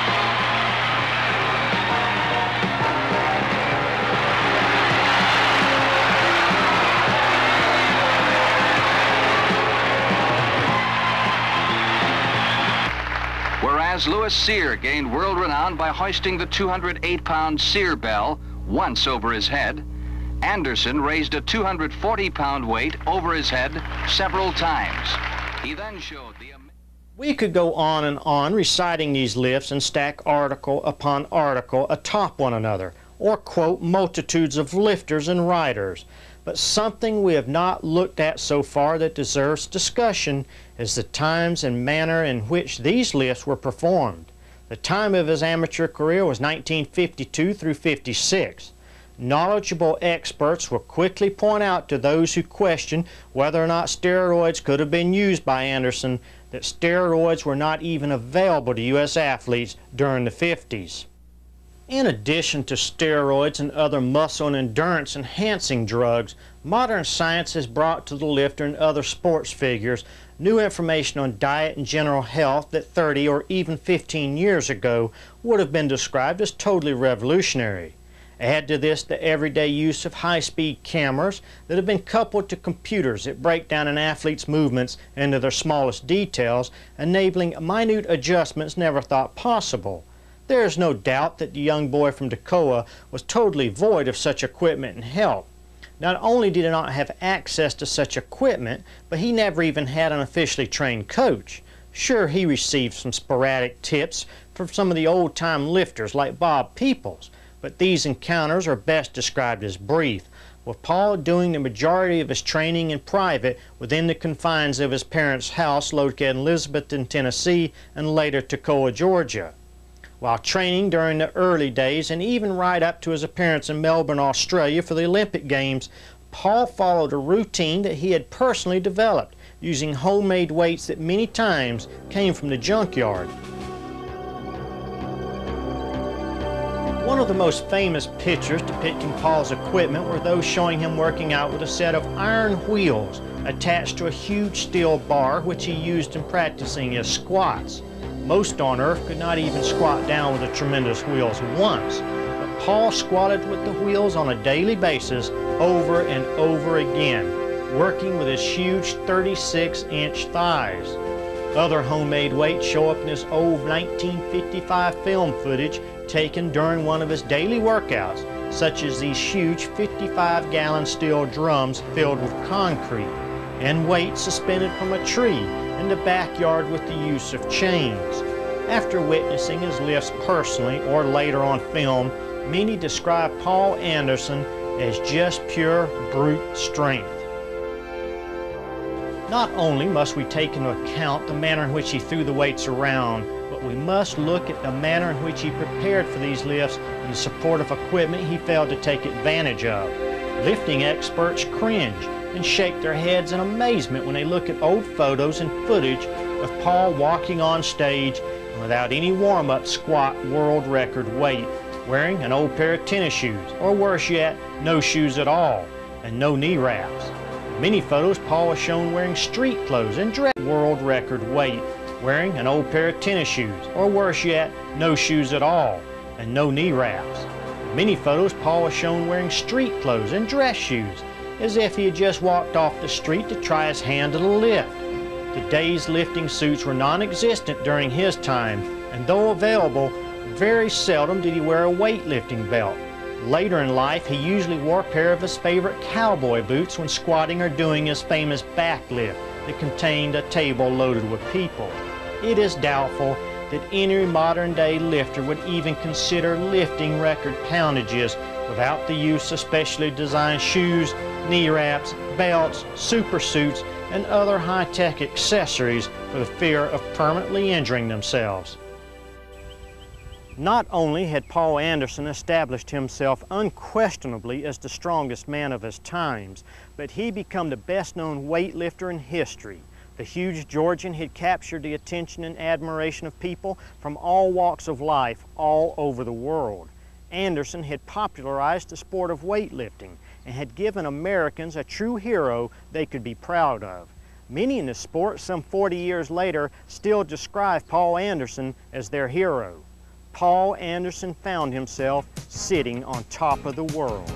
Whereas Louis Cyr gained world renown by hoisting the 208-pound Cyr bell once over his head, Anderson raised a 240-pound weight over his head several times. He then showed the... We could go on and on reciting these lifts and stack article upon article atop one another, or quote multitudes of lifters and riders. But something we have not looked at so far that deserves discussion is the times and manner in which these lifts were performed. The time of his amateur career was 1952 through 56. Knowledgeable experts will quickly point out to those who question whether or not steroids could have been used by Anderson that steroids were not even available to U.S. athletes during the 50s. In addition to steroids and other muscle and endurance enhancing drugs, modern science has brought to the lifter and other sports figures new information on diet and general health that 30 or even 15 years ago would have been described as totally revolutionary. Add to this the everyday use of high-speed cameras that have been coupled to computers that break down an athlete's movements into their smallest details, enabling minute adjustments never thought possible. There is no doubt that the young boy from Toccoa was totally void of such equipment and help. Not only did he not have access to such equipment, but he never even had an officially trained coach. Sure, he received some sporadic tips from some of the old-time lifters like Bob Peoples, but these encounters are best described as brief, with Paul doing the majority of his training in private within the confines of his parents' house located in Elizabethton, Tennessee, and later Toccoa, Georgia. While training during the early days and even right up to his appearance in Melbourne, Australia for the Olympic Games, Paul followed a routine that he had personally developed using homemade weights that many times came from the junkyard. One of the most famous pictures depicting Paul's equipment were those showing him working out with a set of iron wheels attached to a huge steel bar which he used in practicing his squats. Most on earth could not even squat down with the tremendous wheels once, but Paul squatted with the wheels on a daily basis over and over again, working with his huge 36-inch thighs. Other homemade weights show up in this old 1955 film footage taken during one of his daily workouts, such as these huge 55-gallon steel drums filled with concrete, and weights suspended from a tree and the backyard with the use of chains. After witnessing his lifts personally or later on film, many describe Paul Anderson as just pure brute strength. Not only must we take into account the manner in which he threw the weights around, but we must look at the manner in which he prepared for these lifts and the supportive equipment he failed to take advantage of. Lifting experts cringe and shake their heads in amazement when they look at old photos and footage of Paul walking on stage without any warm-up squat world record weight, wearing an old pair of tennis shoes, or worse yet, no shoes at all, and no knee wraps. Many photos, Paul was shown wearing street clothes and dress world record weight, wearing an old pair of tennis shoes, or worse yet, no shoes at all, and no knee wraps. Many photos, Paul was shown wearing street clothes and dress shoes, as if he had just walked off the street to try his hand at a lift. Today's lifting suits were non-existent during his time, and though available, very seldom did he wear a weightlifting belt. Later in life, he usually wore a pair of his favorite cowboy boots when squatting or doing his famous back lift that contained a table loaded with people. It is doubtful that any modern day lifter would even consider lifting record poundages without the use of specially designed shoes, knee wraps, belts, super suits, and other high-tech accessories for the fear of permanently injuring themselves. Not only had Paul Anderson established himself unquestionably as the strongest man of his times, but he became the best-known weightlifter in history. The huge Georgian had captured the attention and admiration of people from all walks of life all over the world. Anderson had popularized the sport of weightlifting and had given Americans a true hero they could be proud of. Many in the sport, some 40 years later, still describe Paul Anderson as their hero. Paul Anderson found himself sitting on top of the world.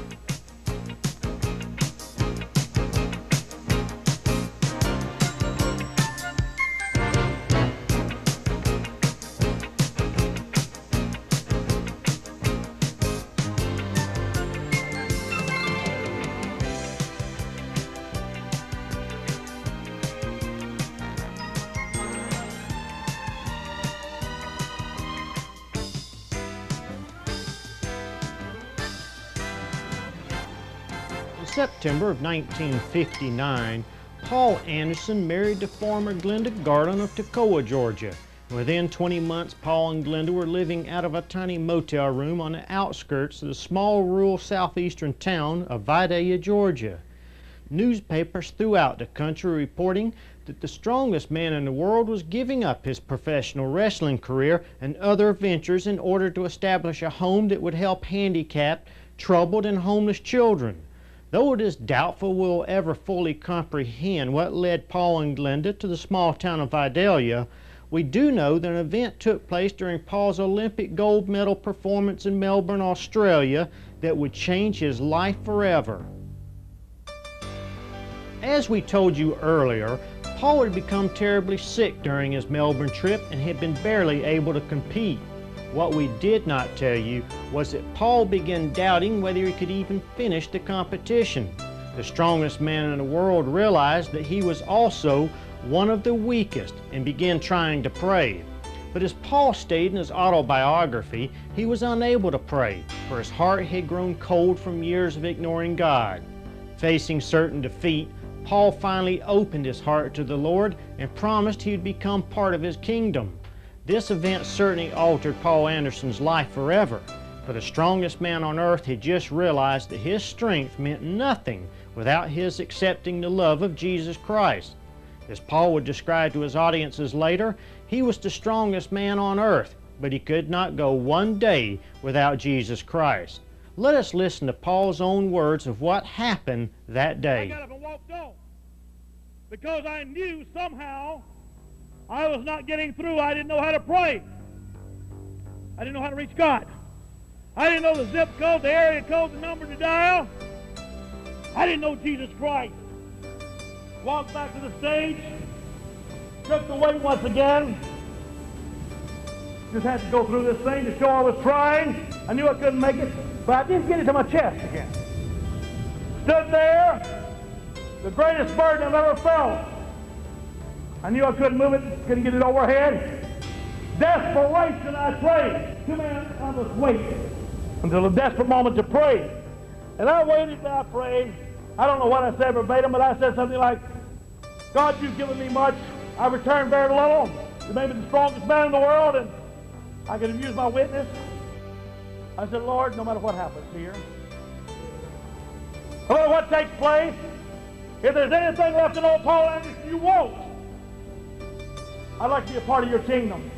September of 1959, Paul Anderson married the former Glenda Garland of Toccoa, Georgia. Within 20 months, Paul and Glenda were living out of a tiny motel room on the outskirts of the small rural southeastern town of Vidalia, Georgia. Newspapers throughout the country reporting that the strongest man in the world was giving up his professional wrestling career and other ventures in order to establish a home that would help handicapped, troubled, and homeless children. Though it is doubtful we'll ever fully comprehend what led Paul and Glenda to the small town of Vidalia, we do know that an event took place during Paul's Olympic gold medal performance in Melbourne, Australia that would change his life forever. As we told you earlier, Paul had become terribly sick during his Melbourne trip and had been barely able to compete. What we did not tell you was that Paul began doubting whether he could even finish the competition. The strongest man in the world realized that he was also one of the weakest and began trying to pray. But as Paul stated in his autobiography, he was unable to pray, for his heart had grown cold from years of ignoring God. Facing certain defeat, Paul finally opened his heart to the Lord and promised he would become part of his kingdom. This event certainly altered Paul Anderson's life forever, for the strongest man on earth had just realized that his strength meant nothing without his accepting the love of Jesus Christ. As Paul would describe to his audiences later, he was the strongest man on earth, but he could not go one day without Jesus Christ. Let us listen to Paul's own words of what happened that day. I got up and walked on because I knew somehow I was not getting through. I didn't know how to pray. I didn't know how to reach God. I didn't know the zip code, the area code, the number to dial. I didn't know Jesus Christ. Walked back to the stage, took the weight once again. Just had to go through this thing to show I was trying. I knew I couldn't make it, but I did get it to my chest again. Stood there, the greatest burden I've ever felt. I knew I couldn't move it, couldn't get it overhead. Desperation, I prayed. Two men, I must wait until a desperate moment to pray. And I waited and I prayed. I don't know what I said verbatim, but I said something like, God, you've given me much. I returned very little. You made me the strongest man in the world, and I could have used my witness. I said, Lord, no matter what happens here, no matter what takes place, if there's anything left in old Paul Anderson you won't, I'd like to be a part of your kingdom.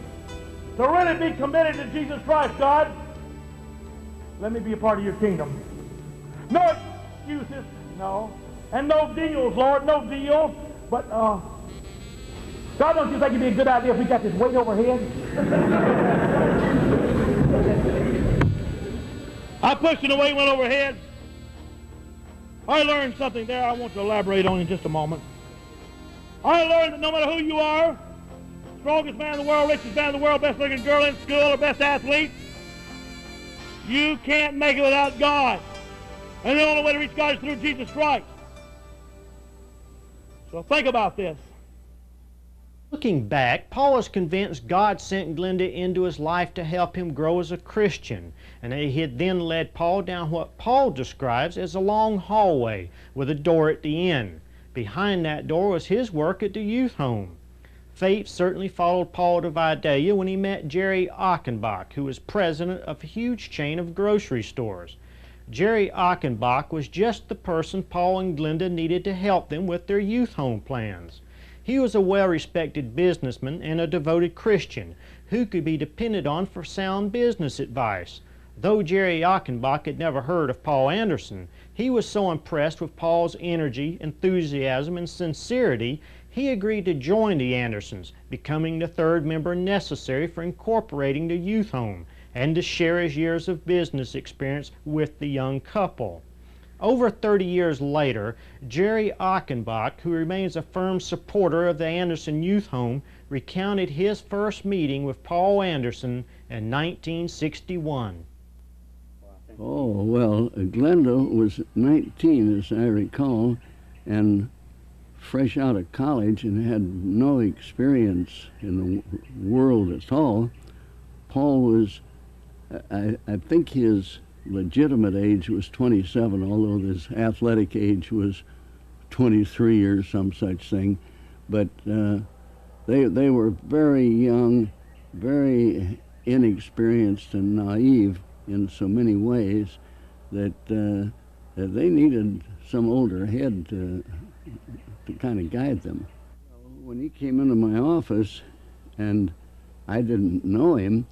To really be committed to Jesus Christ, God, let me be a part of your kingdom. No excuses, no. And no deals, Lord, no deals. But, uh, God, don't you think it'd be a good idea if we got this weight overhead? (laughs) I pushed it away, went overhead. I learned something there I want to elaborate on in just a moment. I learned that no matter who you are, strongest man in the world, richest man in the world, best looking girl in school, or best athlete, you can't make it without God. And the only way to reach God is through Jesus Christ. So think about this. Looking back, Paul is convinced God sent Glenda into his life to help him grow as a Christian, and he had then led Paul down what Paul describes as a long hallway with a door at the end. Behind that door was his work at the youth home. Fate certainly followed Paul to Vidalia when he met Jerry Achenbach, who was president of a huge chain of grocery stores. Jerry Achenbach was just the person Paul and Glenda needed to help them with their youth home plans. He was a well-respected businessman and a devoted Christian who could be depended on for sound business advice. Though Jerry Achenbach had never heard of Paul Anderson, he was so impressed with Paul's energy, enthusiasm, and sincerity, he agreed to join the Andersons, becoming the third member necessary for incorporating the youth home and to share his years of business experience with the young couple. Over 30 years later, Jerry Achenbach, who remains a firm supporter of the Anderson Youth Home, recounted his first meeting with Paul Anderson in 1961. Oh, well, Glenda was 19, as I recall, and fresh out of college and had no experience in the world at all. Paul was, I, I think his legitimate age was 27, although his athletic age was 23 or some such thing. But uh, they, they were very young, very inexperienced and naive in so many ways that, uh, that they needed some older head to, to kind of guide them. When he came into my office, and I didn't know him,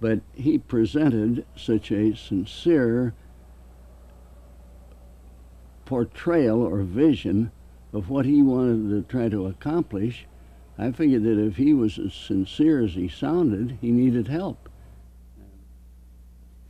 but he presented such a sincere portrayal or vision of what he wanted to try to accomplish. I figured that if he was as sincere as he sounded, he needed help.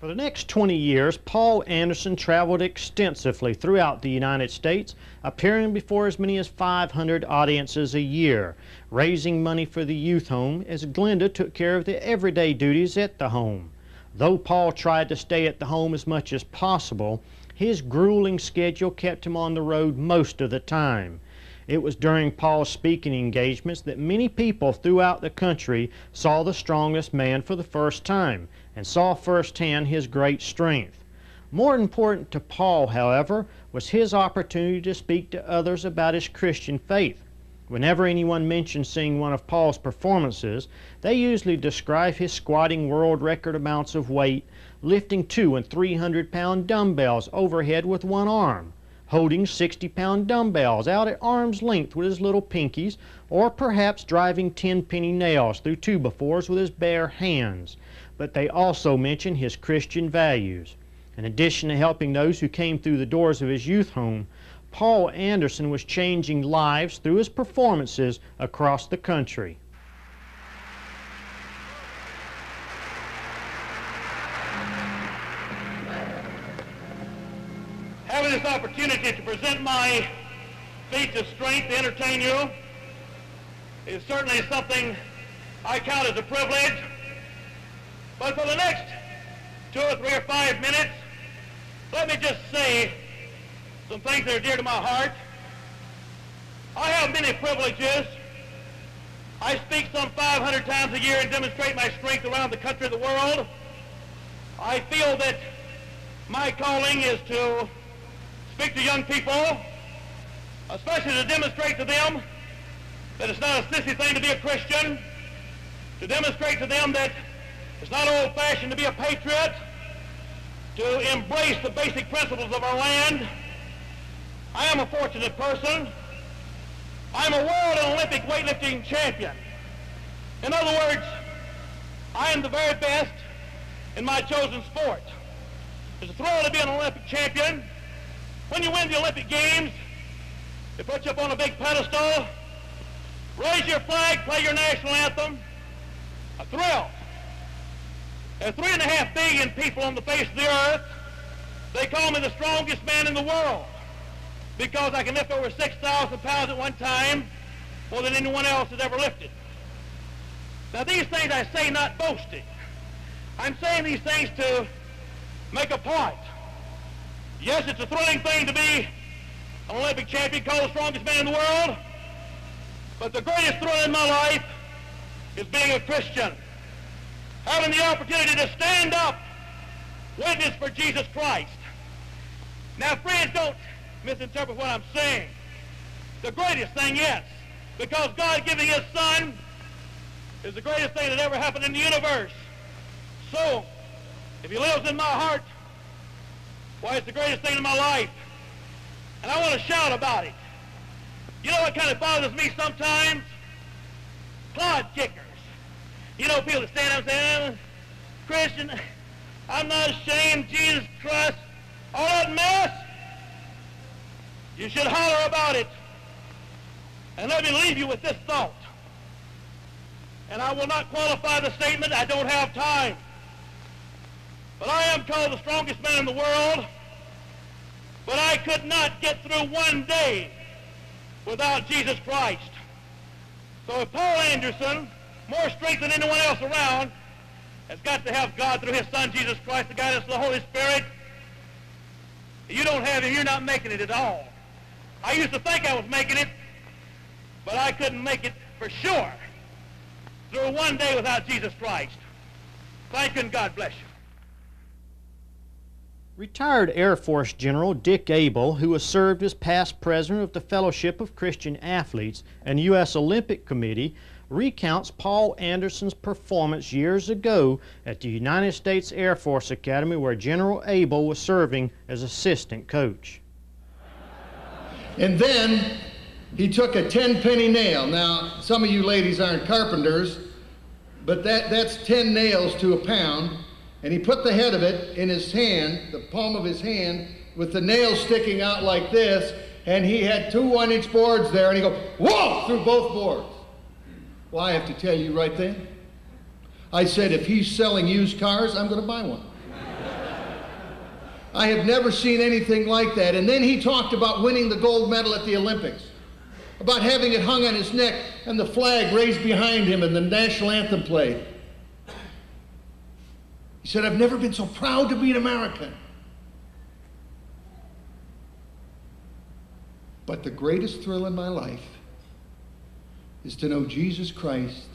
For the next 20 years, Paul Anderson traveled extensively throughout the United States, appearing before as many as 500 audiences a year, raising money for the youth home as Glenda took care of the everyday duties at the home. Though Paul tried to stay at the home as much as possible, his grueling schedule kept him on the road most of the time. It was during Paul's speaking engagements that many people throughout the country saw the strongest man for the first time and saw firsthand his great strength. More important to Paul, however, was his opportunity to speak to others about his Christian faith. Whenever anyone mentioned seeing one of Paul's performances, they usually describe his squatting world record amounts of weight, lifting two and three hundred pound dumbbells overhead with one arm, holding 60 pound dumbbells out at arm's length with his little pinkies, or perhaps driving 10 penny nails through two befores with his bare hands. But they also mention his Christian values. In addition to helping those who came through the doors of his youth home, Paul Anderson was changing lives through his performances across the country. having this opportunity to present my feats of strength to entertain you is certainly something I count as a privilege. But for the next two or three or five minutes, let me just say some things that are dear to my heart. I have many privileges I speak some 500 times a year and demonstrate my strength around the country and the world. I feel that my calling is to speak to young people, especially to demonstrate to them that it's not a sissy thing to be a Christian, to demonstrate to them that it's not old-fashioned to be a patriot, to embrace the basic principles of our land. I am a fortunate person. I'm a world and Olympic weightlifting champion. In other words, I am the very best in my chosen sport. It's a thrill to be an Olympic champion. When you win the Olympic Games, they put you up on a big pedestal, raise your flag, play your national anthem. A thrill. There are three and a half billion people on the face of the earth. They call me the strongest man in the world because I can lift over 6,000 pounds at one time, more than anyone else has ever lifted. Now these things I say not boasting. I'm saying these things to make a point. Yes, it's a thrilling thing to be an Olympic champion called the strongest man in the world, but the greatest thrill in my life is being a Christian. Having the opportunity to stand up, witness for Jesus Christ. Now, friends, don't misinterpret what I'm saying. The greatest thing, yes, because God giving his son is the greatest thing that ever happened in the universe. So, if he lives in my heart, why, it's the greatest thing in my life. And I want to shout about it. You know what kind of bothers me sometimes? Clod kickers. You know, people that stand up and say, oh, Christian, I'm not ashamed, Jesus Christ, all that mess. You should holler about it. And let me leave you with this thought. And I will not qualify the statement. I don't have time. But I am called the strongest man in the world. But I could not get through one day without Jesus Christ. So if Paul Anderson, more strength than anyone else around, has got to have God through his son Jesus Christ, the guidance of the Holy Spirit, you don't have him, you're not making it at all. I used to think I was making it, but I couldn't make it for sure through one day without Jesus Christ. Thank and God bless you. Retired Air Force General Dick Abel, who has served as past president of the Fellowship of Christian Athletes and U.S. Olympic Committee, recounts Paul Anderson's performance years ago at the United States Air Force Academy where General Abel was serving as assistant coach. And then he took a 10 penny nail. Now, some of you ladies aren't carpenters, but that, that's 10 nails to a pound and he put the head of it in his hand, the palm of his hand, with the nail sticking out like this, and he had two one inch boards there, and he go, whoa, through both boards. Well, I have to tell you right then, I said, if he's selling used cars, I'm going to buy one. I have never seen anything like that. And then he talked about winning the gold medal at the Olympics, about having it hung on his neck and the flag raised behind him and the national anthem played. He said, I've never been so proud to be an American. But the greatest thrill in my life is to know Jesus Christ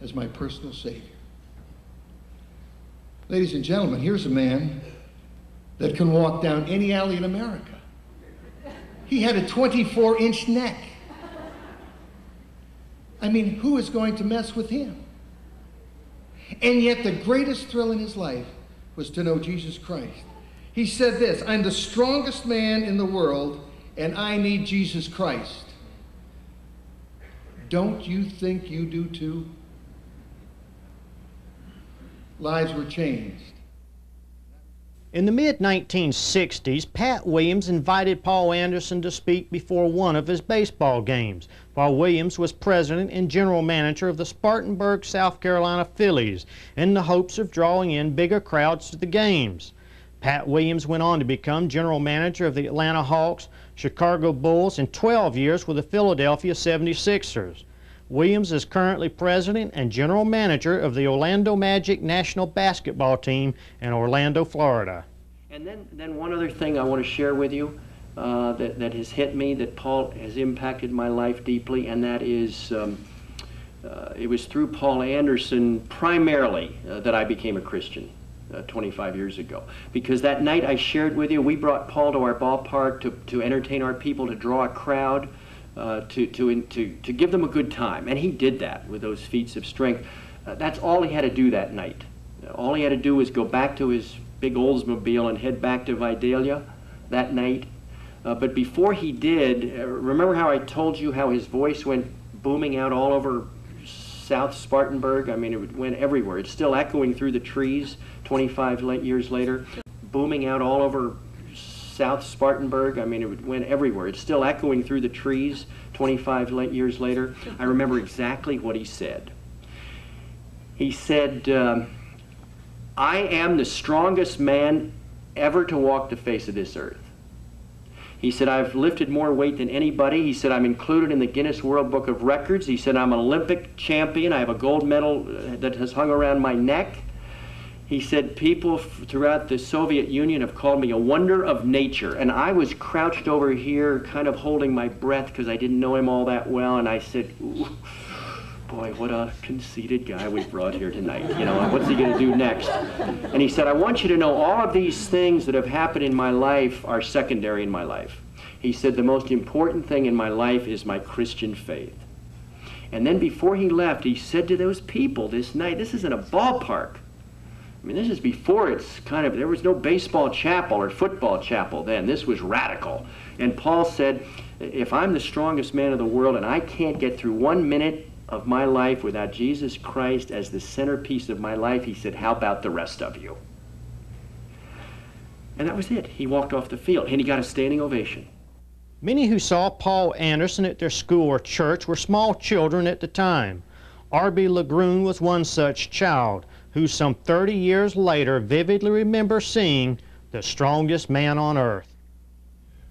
as my personal Savior. Ladies and gentlemen, here's a man that can walk down any alley in America. He had a 24 inch neck. I mean, who is going to mess with him? And yet, the greatest thrill in his life was to know Jesus Christ. He said this I'm the strongest man in the world, and I need Jesus Christ. Don't you think you do too? Lives were changed. In the mid 1960s, Pat Williams invited Paul Anderson to speak before one of his baseball games, while Williams was president and general manager of the Spartanburg, South Carolina Phillies, in the hopes of drawing in bigger crowds to the games. Pat Williams went on to become general manager of the Atlanta Hawks, Chicago Bulls, and 12 years with the Philadelphia 76ers. Williams is currently president and general manager of the Orlando Magic national basketball team in Orlando, Florida. And then, then one other thing I want to share with you uh, that, that has hit me, that Paul has impacted my life deeply, and that is um, Uh, it was through Paul Anderson primarily uh, that I became a Christian. Uh, 25 years ago. Because that night I shared with you, we brought Paul to our ballpark to, to entertain our people, to draw a crowd, uh, to, to, to, to give them a good time. And he did that with those feats of strength. Uh, that's all he had to do that night. All he had to do was go back to his big Oldsmobile and head back to Vidalia that night. Uh, but before he did, uh, remember how I told you how his voice went booming out all over South Spartanburg? I mean, it went everywhere. It's still echoing through the trees 25 years later, booming out all over South Spartanburg. I mean, it went everywhere. It's still echoing through the trees 25 years later. I remember exactly what he said. He said, um, I am the strongest man ever to walk the face of this earth. He said, I've lifted more weight than anybody. He said, I'm included in the Guinness World Book of Records. He said, I'm an Olympic champion. I have a gold medal uh, that has hung around my neck. He said, people throughout the Soviet Union have called me a wonder of nature. And I was crouched over here, kind of holding my breath because I didn't know him all that well. And I said, boy, what a conceited guy we brought here tonight. You know, what's he going to do next? And he said, I want you to know all of these things that have happened in my life are secondary in my life. He said, the most important thing in my life is my Christian faith. And then before he left, he said to those people this night, this isn't a ballpark. I mean, this is before it's kind of, there was no baseball chapel or football chapel then. This was radical. And Paul said, if I'm the strongest man in the world and I can't get through one minute of my life without Jesus Christ as the centerpiece of my life, he said, How about the rest of you? And that was it. He walked off the field and he got a standing ovation. Many who saw Paul Anderson at their school or church were small children at the time. R.B. LeGrune was one such child who some 30 years later vividly remembers seeing the strongest man on earth.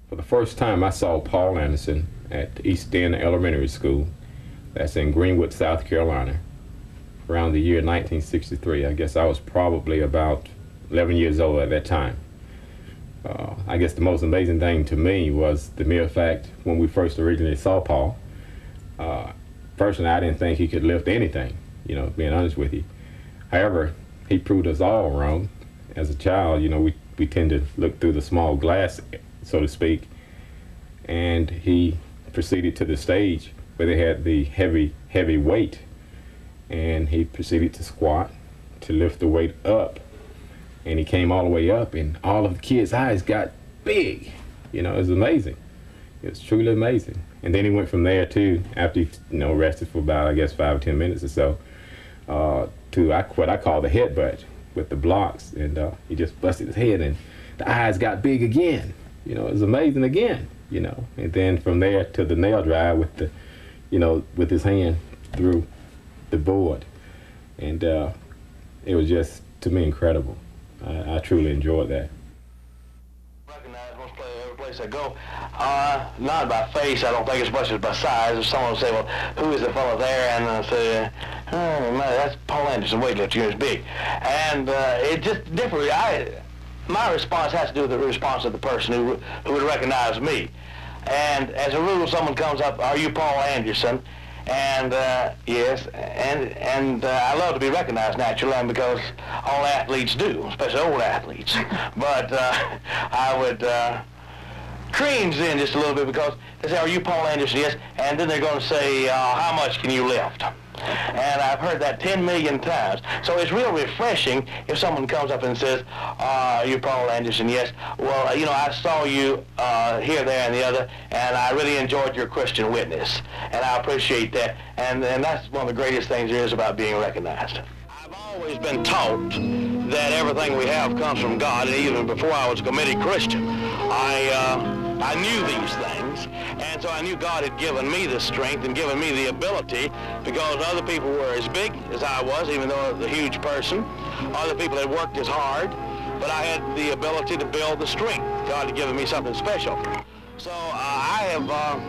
For the first time, I saw Paul Anderson at East End Elementary School that's in Greenwood, South Carolina, around the year 1963. I guess I was probably about 11 years old at that time. Uh, I guess the most amazing thing to me was the mere fact when we first originally saw Paul. Uh, personally, I didn't think he could lift anything, you know, being honest with you. However, he proved us all wrong. As a child, you know, we, we tend to look through the small glass, so to speak, and he proceeded to the stage where they had the heavy, heavy weight. And he proceeded to squat to lift the weight up. And he came all the way up, and all of the kids' eyes got big. You know, it was amazing. It was truly amazing. And then he went from there too, after he, you know, rested for about, I guess, five or ten minutes or so, uh, to I, what I call the headbutt with the blocks. And uh, he just busted his head, and the eyes got big again. You know, it was amazing again, you know. And then from there to the nail drive with the you know, with his hand through the board. And uh, it was just, to me, incredible. I, I truly enjoyed that. I go. Uh, not by face, I don't think as much as by size. If someone will say, well, who is the fellow there? And I say, oh, man, that's Paul Anderson, weightlifter, he's big. And uh, it just different. I, my response has to do with the response of the person who, who would recognize me. And as a rule, someone comes up, are you Paul Anderson? And uh, yes, and and uh, I love to be recognized naturally, and because all athletes do, especially old athletes. (laughs) but uh, I would uh, cringe then just a little bit because they say, "Are you Paul Anderson?" Yes, and then they're going to say, uh, "How much can you lift?" And I've heard that 10 million times. So it's real refreshing if someone comes up and says, uh, you're Paul Anderson, yes. Well, you know, I saw you uh, here, there, and the other, and I really enjoyed your Christian witness. And I appreciate that. And, and that's one of the greatest things there is about being recognized. I've always been taught that everything we have comes from God, and even before I was a committed Christian, I, uh, I knew these things. And so I knew God had given me the strength and given me the ability because other people were as big as I was, even though I was a huge person. Other people had worked as hard, but I had the ability to build the strength. God had given me something special. So uh, I have uh,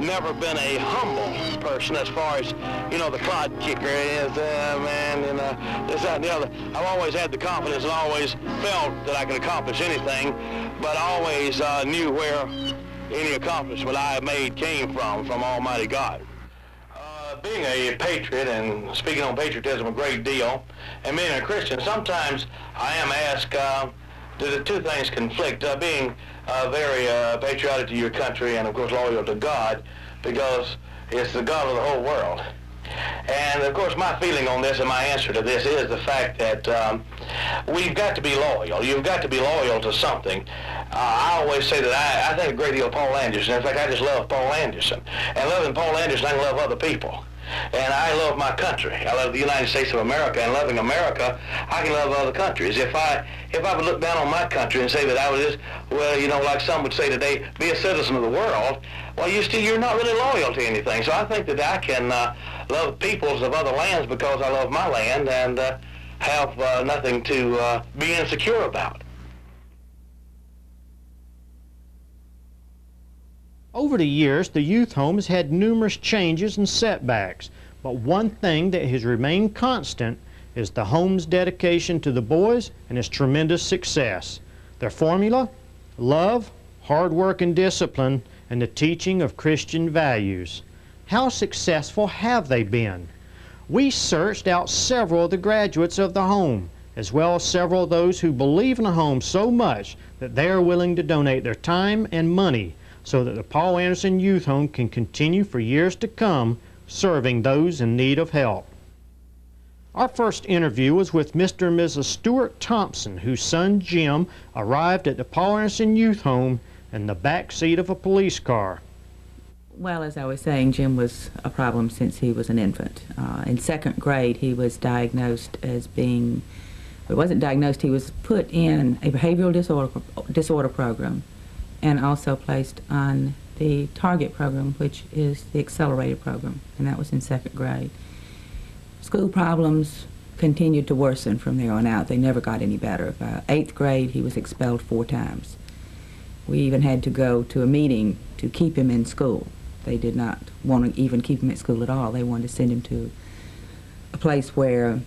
never been a humble person as far as, you know, the clod kicker is, uh, man, and uh, this, that, and the other. I've always had the confidence and always felt that I could accomplish anything, but always uh, knew where any accomplishment I made came from, from Almighty God. Uh, being a patriot and speaking on patriotism a great deal, and being a Christian, sometimes I am asked, uh, do the two things conflict? Uh, being very uh, patriotic to your country and, of course, loyal to God, because it's the God of the whole world. And of course, my feeling on this and my answer to this is the fact that um, we've got to be loyal. You've got to be loyal to something. Uh, I always say that I, I think a great deal of Paul Anderson. In fact, I just love Paul Anderson. And loving Paul Anderson, I can love other people. And I love my country. I love the United States of America. And loving America, I can love other countries. If I if I would look down on my country and say that I was well, you know, like some would say today, be a citizen of the world, well, you still you're not really loyal to anything. So I think that I can uh, love peoples of other lands because I love my land and uh, have uh, nothing to uh, be insecure about. Over the years, the youth home has had numerous changes and setbacks, but one thing that has remained constant is the home's dedication to the boys and its tremendous success. Their formula? Love, hard work and discipline, and the teaching of Christian values. How successful have they been? We searched out several of the graduates of the home, as well as several of those who believe in the home so much that they are willing to donate their time and money so that the Paul Anderson Youth Home can continue for years to come serving those in need of help. Our first interview was with Mr. and Mrs. Stuart Thompson, whose son Jim arrived at the Paul Anderson Youth Home in the back seat of a police car. Well, as I was saying, Jim was a problem since he was an infant. Uh, in second grade, he was diagnosed as being, it wasn't diagnosed, he was put in a behavioral disorder, disorder program and also placed on the target program, which is the accelerated program, and that was in second grade. School problems continued to worsen from there on out. They never got any better. By eighth grade, he was expelled four times. We even had to go to a meeting to keep him in school. They did not want to even keep him at school at all. They wanted to send him to a place where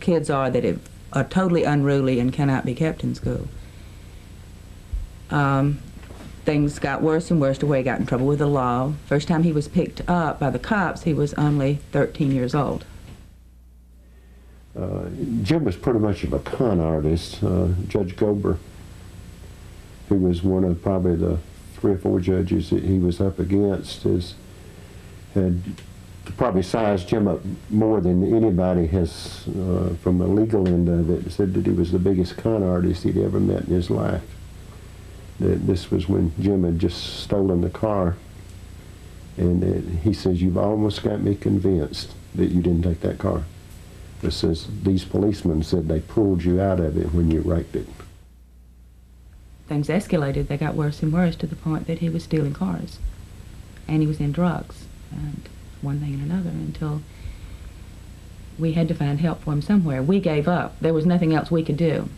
kids are that are totally unruly and cannot be kept in school. Um, things got worse and worse to where he got in trouble with the law. First time he was picked up by the cops, he was only 13 years old. Uh, Jim was pretty much of a con artist. Uh, Judge Gober, who was one of probably the three or four judges that he was up against, is, had probably sized Jim up more than anybody has uh, from the legal end of it. Said that he was the biggest con artist he'd ever met in his life that this was when Jim had just stolen the car. And he says, you've almost got me convinced that you didn't take that car. It says, these policemen said they pulled you out of it when you raped it. Things escalated. They got worse and worse to the point that he was stealing cars. And he was in drugs. And one thing and another until we had to find help for him somewhere. We gave up. There was nothing else we could do.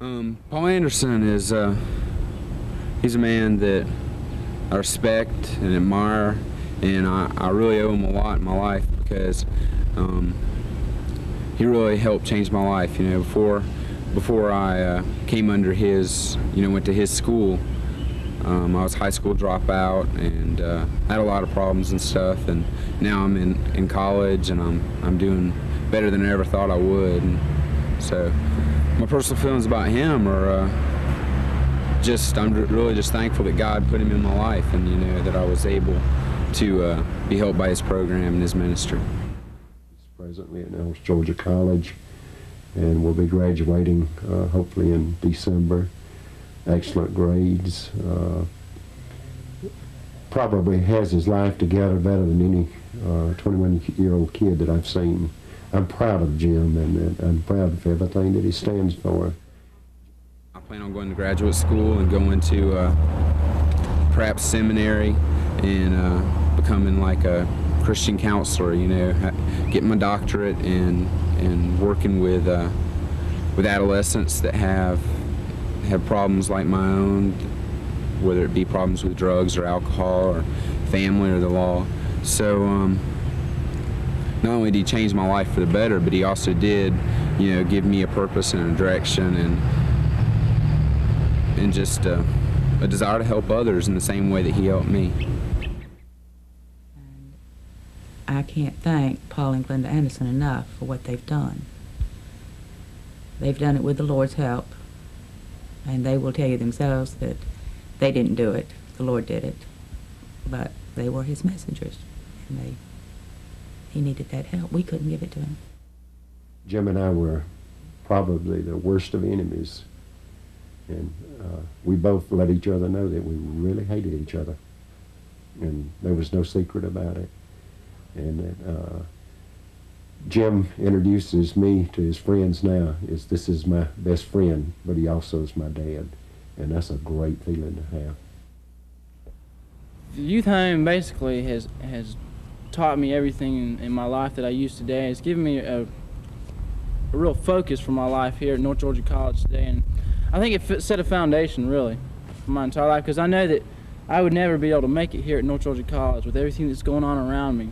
Um, Paul Anderson is uh, he's a man that I respect and admire, and I, I really owe him a lot in my life because um, he really helped change my life. You know, before before I uh, came under his, you know, went to his school. Um, I was high school dropout and uh, had a lot of problems and stuff. And now I'm in, in college and I'm I'm doing better than I ever thought I would. And so my personal feelings about him are uh, just I'm really just thankful that God put him in my life and you know that I was able to uh, be helped by his program and his ministry. He's presently at North Georgia College and will be graduating uh, hopefully in December. Excellent grades. Uh, probably has his life together better than any 21-year-old uh, kid that I've seen. I'm proud of Jim and, I'm proud of everything that he stands for. I plan on going to graduate school and going to uh, perhaps seminary and uh, becoming like a Christian counselor, you know, getting my doctorate and, and working with, uh, with adolescents that have, have problems like my own, whether it be problems with drugs or alcohol or family or the law. So um, not only did he change my life for the better, but he also did, you know, give me a purpose and a direction and and just uh, a desire to help others in the same way that he helped me. I can't thank Paul and Glenda Anderson enough for what they've done. They've done it with the Lord's help, and they will tell you themselves that they didn't do it. The Lord did it, but they were His messengers, and they he needed that help. We couldn't give it to him. Jim and I were probably the worst of enemies, and uh, we both let each other know that we really hated each other, and there was no secret about it. And that, uh, Jim introduces me to his friends now. Is this is my best friend, but he also is my dad, and that's a great feeling to have. The youth home basically has has taught me everything in, in, my life that I use today. It's given me a, a, real focus for my life here at North Georgia College today, and I think it set a foundation really for my entire life because I know that I would never be able to make it here at North Georgia College with everything that's going on around me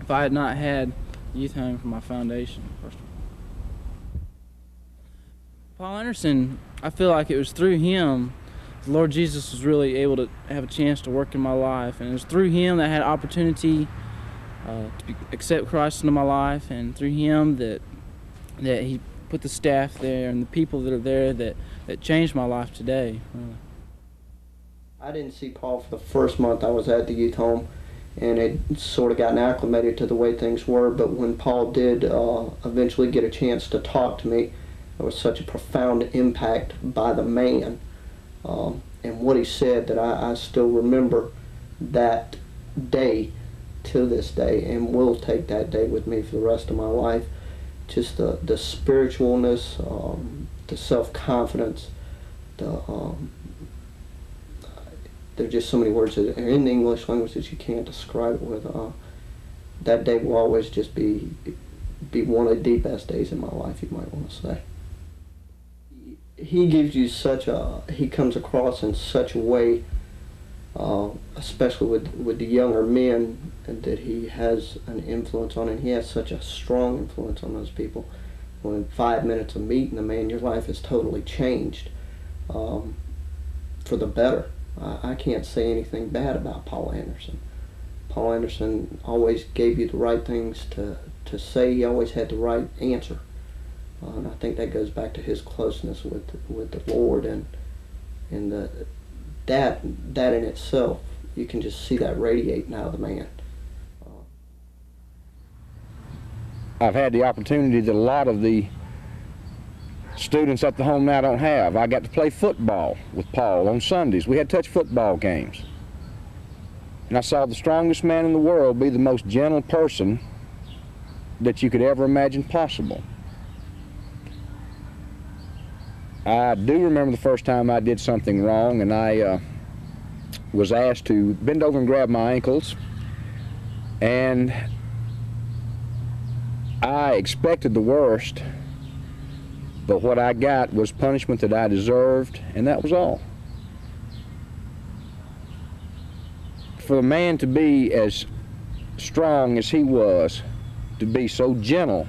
if I had not had youth home for my foundation. First. Paul Anderson, I feel like it was through him the Lord Jesus was really able to have a chance to work in my life, and it was through him that I had opportunity uh, to accept Christ into my life, and through him that that he put the staff there and the people that are there that that changed my life today. Really. I didn't see Paul for the first month I was at the youth home and it sort of gotten acclimated to the way things were. But when Paul did uh, eventually get a chance to talk to me, there was such a profound impact by the man um, and what he said that I, I still remember that day to this day and will take that day with me for the rest of my life. Just the, the spiritualness, um, the self-confidence, the um, there are just so many words that are in the English language that you can't describe it with. Uh, that day will always just be be one of the best days in my life, you might want to say. He gives you such a, he comes across in such a way, uh, especially with, with the younger men, that he has an influence on, and he has such a strong influence on those people. When five minutes of meeting the man, your life has totally changed um, for the better. I, I can't say anything bad about Paul Anderson. Paul Anderson always gave you the right things to, to say. He always had the right answer. Uh, and I think that goes back to his closeness with with the Lord and and the, that that in itself you can just see that radiating out of the man. I've had the opportunity that a lot of the students at the home now don't have. I got to play football with Paul on Sundays. We had touch football games. And I saw the strongest man in the world be the most gentle person that you could ever imagine possible. I do remember the first time I did something wrong and I uh, was asked to bend over and grab my ankles and I expected the worst but what I got was punishment that I deserved, and that was all. For a man to be as strong as he was, to be so gentle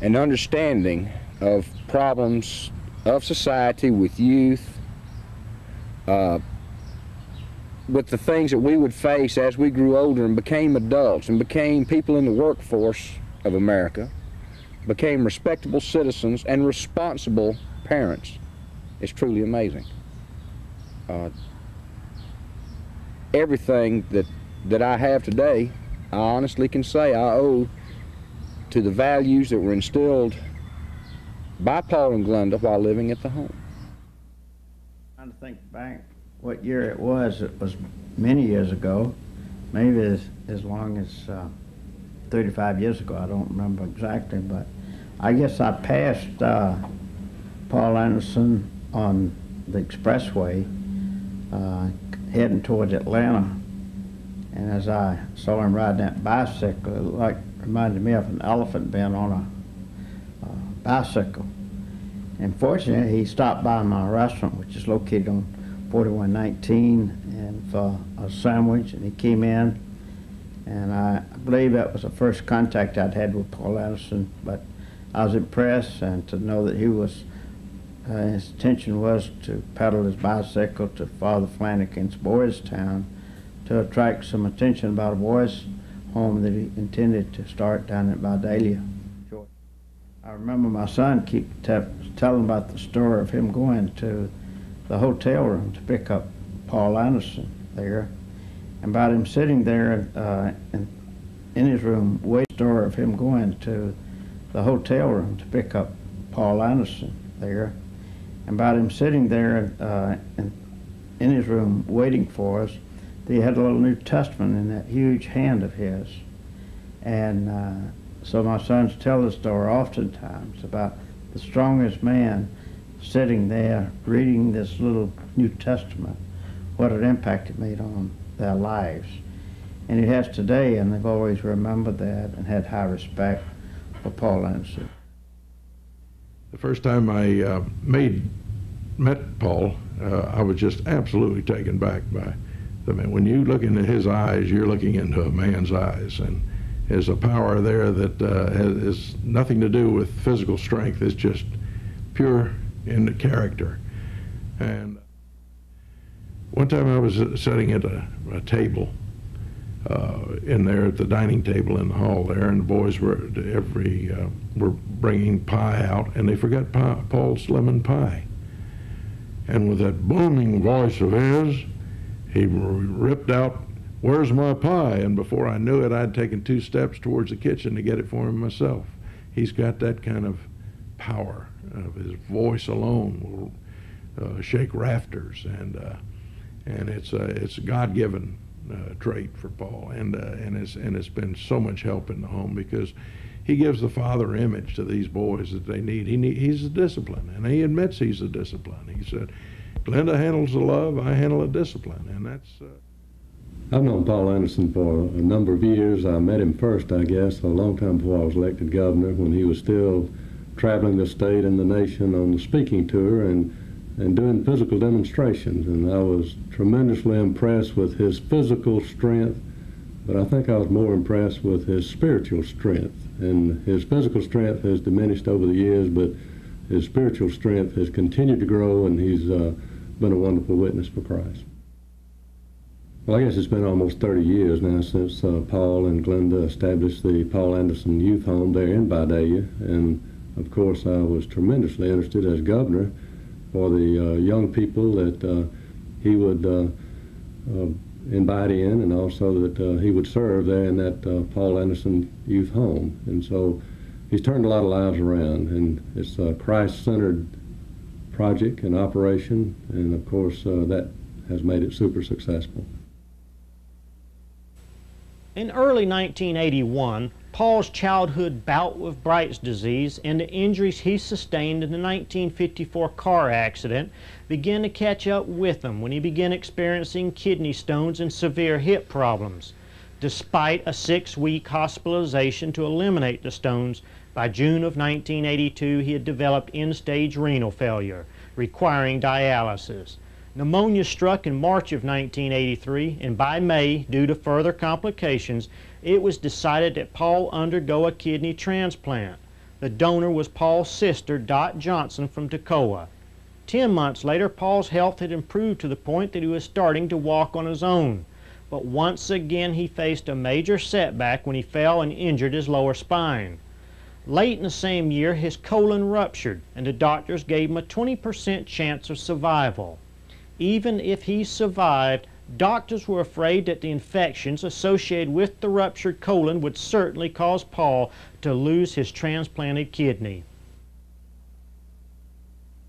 and understanding of problems of society with youth, uh, with the things that we would face as we grew older and became adults and became people in the workforce of America, became respectable citizens and responsible parents It's truly amazing. Uh, everything that, that I have today, I honestly can say I owe to the values that were instilled by Paul and Glenda while living at the home. i Trying to think back what year it was. It was many years ago, maybe as, as long as uh, 35 years ago. I don't remember exactly, but I guess I passed uh, Paul Anderson on the expressway uh, heading towards Atlanta. And as I saw him riding that bicycle, it like reminded me of an elephant being on a, a bicycle. And fortunately, he stopped by my restaurant, which is located on 4119, and for a sandwich, and he came in and I believe that was the first contact I'd had with Paul Anderson, but I was impressed and to know that he was, uh, his intention was to pedal his bicycle to Father Flanagan's Boys Town to attract some attention about a boys home that he intended to start down at Vidalia. I remember my son keep telling about the story of him going to the hotel room to pick up Paul Anderson there, and about him sitting there uh, in, in his room, waiting story of him going to the hotel room to pick up Paul Anderson there, and about him sitting there uh, in, in his room waiting for us. He had a little New Testament in that huge hand of his, and. Uh, so my sons tell the story oftentimes about the strongest man sitting there reading this little New Testament, what an impact it made on their lives. And it has today, and they've always remembered that and had high respect for Paul Anderson. The first time I uh, made met Paul, uh, I was just absolutely taken back by the man. When you look into his eyes, you're looking into a man's eyes, and is a power there that uh, has, nothing to do with physical strength. It's just pure in the character. And one time I was sitting at a, a table uh, in there at the dining table in the hall there, and the boys were every uh, were bringing pie out, and they forgot pie, Paul's lemon pie. And with that booming voice of his, he ripped out Where's my pie? And before I knew it, I'd taken two steps towards the kitchen to get it for him myself. He's got that kind of power. Of his voice alone will uh, shake rafters, and uh, and it's a it's a God-given uh, trait for Paul, and uh, and it's and it's been so much help in the home because he gives the father image to these boys that they need. He need, he's a discipline, and he admits he's a discipline. He said, "Glenda handles the love, I handle the discipline," and that's. I've known Paul Anderson for a number of years. I met him first, I guess, a long time before I was elected governor, when he was still traveling the state and the nation on the speaking tour and, and doing physical demonstrations. And I was tremendously impressed with his physical strength, but I think I was more impressed with his spiritual strength. And his physical strength has diminished over the years, but his spiritual strength has continued to grow, and he's uh, been a wonderful witness for Christ. Well, I guess it's been almost 30 years now since uh, Paul and Glenda established the Paul Anderson Youth Home there in Vidalia. And of course, I was tremendously interested as governor for the uh, young people that uh, he would uh, uh, invite in and also that uh, he would serve there in that Paul Anderson Youth Home. And so he's turned a lot of lives around. And it's a Christ centered project and operation. And of course, that has made it super successful. In early 1981, Paul's childhood bout with Bright's disease and the injuries he sustained in the 1954 car accident began to catch up with him when he began experiencing kidney stones and severe hip problems. Despite a six-week hospitalization to eliminate the stones, by June of 1982 he had developed end-stage renal failure, requiring dialysis. Pneumonia struck in March of 1983, and by May, due to further complications, it was decided that Paul undergo a kidney transplant. The donor was Paul's sister, Dot Johnson from Toccoa. Ten months later, Paul's health had improved to the point that he was starting to walk on his own. But once again, he faced a major setback when he fell and injured his lower spine. Late in the same year, his colon ruptured, and the doctors gave him a 20% chance of survival. Even if he survived, doctors were afraid that the infections associated with the ruptured colon would certainly cause Paul to lose his transplanted kidney.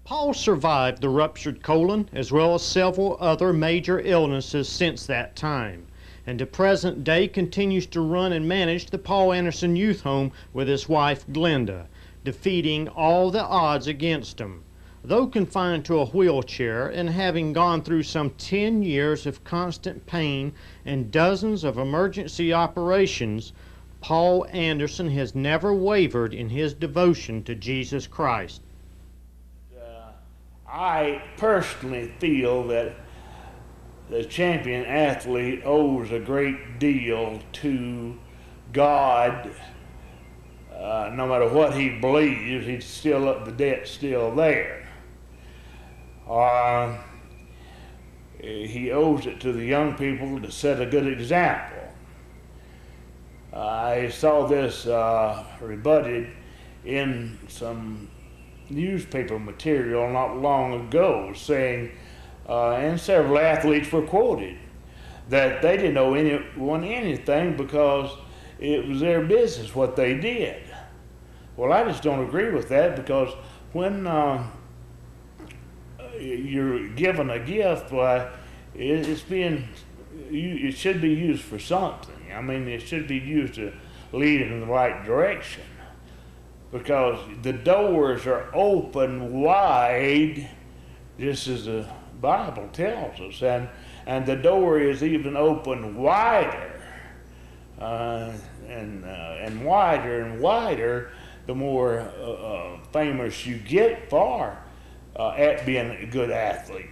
Paul survived the ruptured colon as well as several other major illnesses since that time, and to present day continues to run and manage the Paul Anderson Youth Home with his wife Glenda, defeating all the odds against him. Though confined to a wheelchair and having gone through some 10 years of constant pain and dozens of emergency operations, Paul Anderson has never wavered in his devotion to Jesus Christ. Uh, I personally feel that the champion athlete owes a great deal to God. Uh, no matter what he believes, he's still up the debt's still there uh, he owes it to the young people to set a good example. I saw this uh, rebutted in some newspaper material not long ago saying, uh, and several athletes were quoted, that they didn't owe anyone anything because it was their business what they did. Well, I just don't agree with that because when uh, you're given a gift, why it's being it should be used for something. I mean, it should be used to lead in the right direction because the doors are open wide, just as the Bible tells us, and and the door is even open wider, uh, and uh, and wider and wider, the more uh, uh famous you get for uh, at being a good athlete.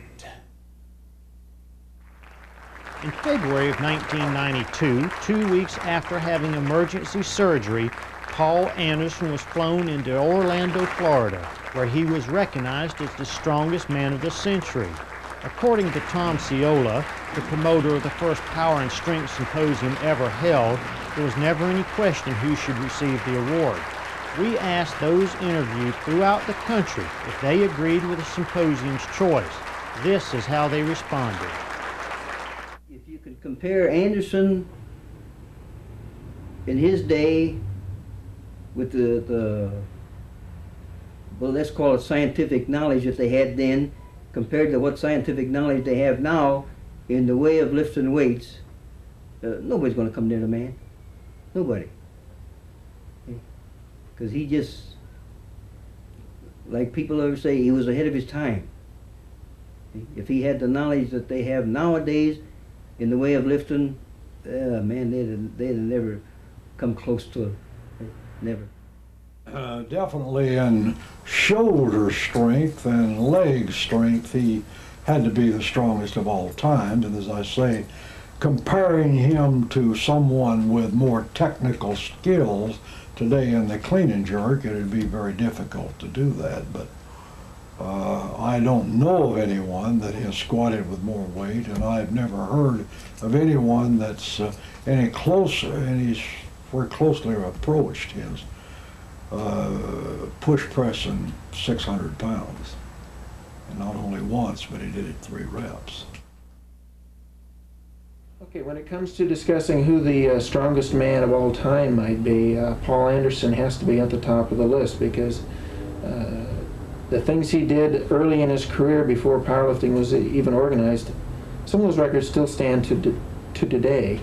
In February of 1992, two weeks after having emergency surgery, Paul Anderson was flown into Orlando, Florida, where he was recognized as the strongest man of the century. According to Tom Ciola, the promoter of the first Power and Strength Symposium ever held, there was never any question who should receive the award. We asked those interviewed throughout the country if they agreed with the symposium's choice. This is how they responded If you could compare Anderson in his day with the, the well, let's call it scientific knowledge that they had then compared to what scientific knowledge they have now in the way of lifting weights, uh, nobody's going to come near the man. Nobody. Because he just, like people always say, he was ahead of his time. If he had the knowledge that they have nowadays, in the way of lifting, uh, man, they'd they'd never come close to it. Never. Uh, definitely in shoulder strength and leg strength, he had to be the strongest of all time. And as I say, comparing him to someone with more technical skills today in the clean and jerk, it would be very difficult to do that. But uh, I don't know of anyone that has squatted with more weight, and I've never heard of anyone that's uh, any closer, any very closely approached his uh, push pressing 600 pounds. And not only once, but he did it three reps. Okay, when it comes to discussing who the uh, strongest man of all time might be, uh, Paul Anderson has to be at the top of the list because uh, the things he did early in his career before powerlifting was even organized, some of those records still stand to, to today.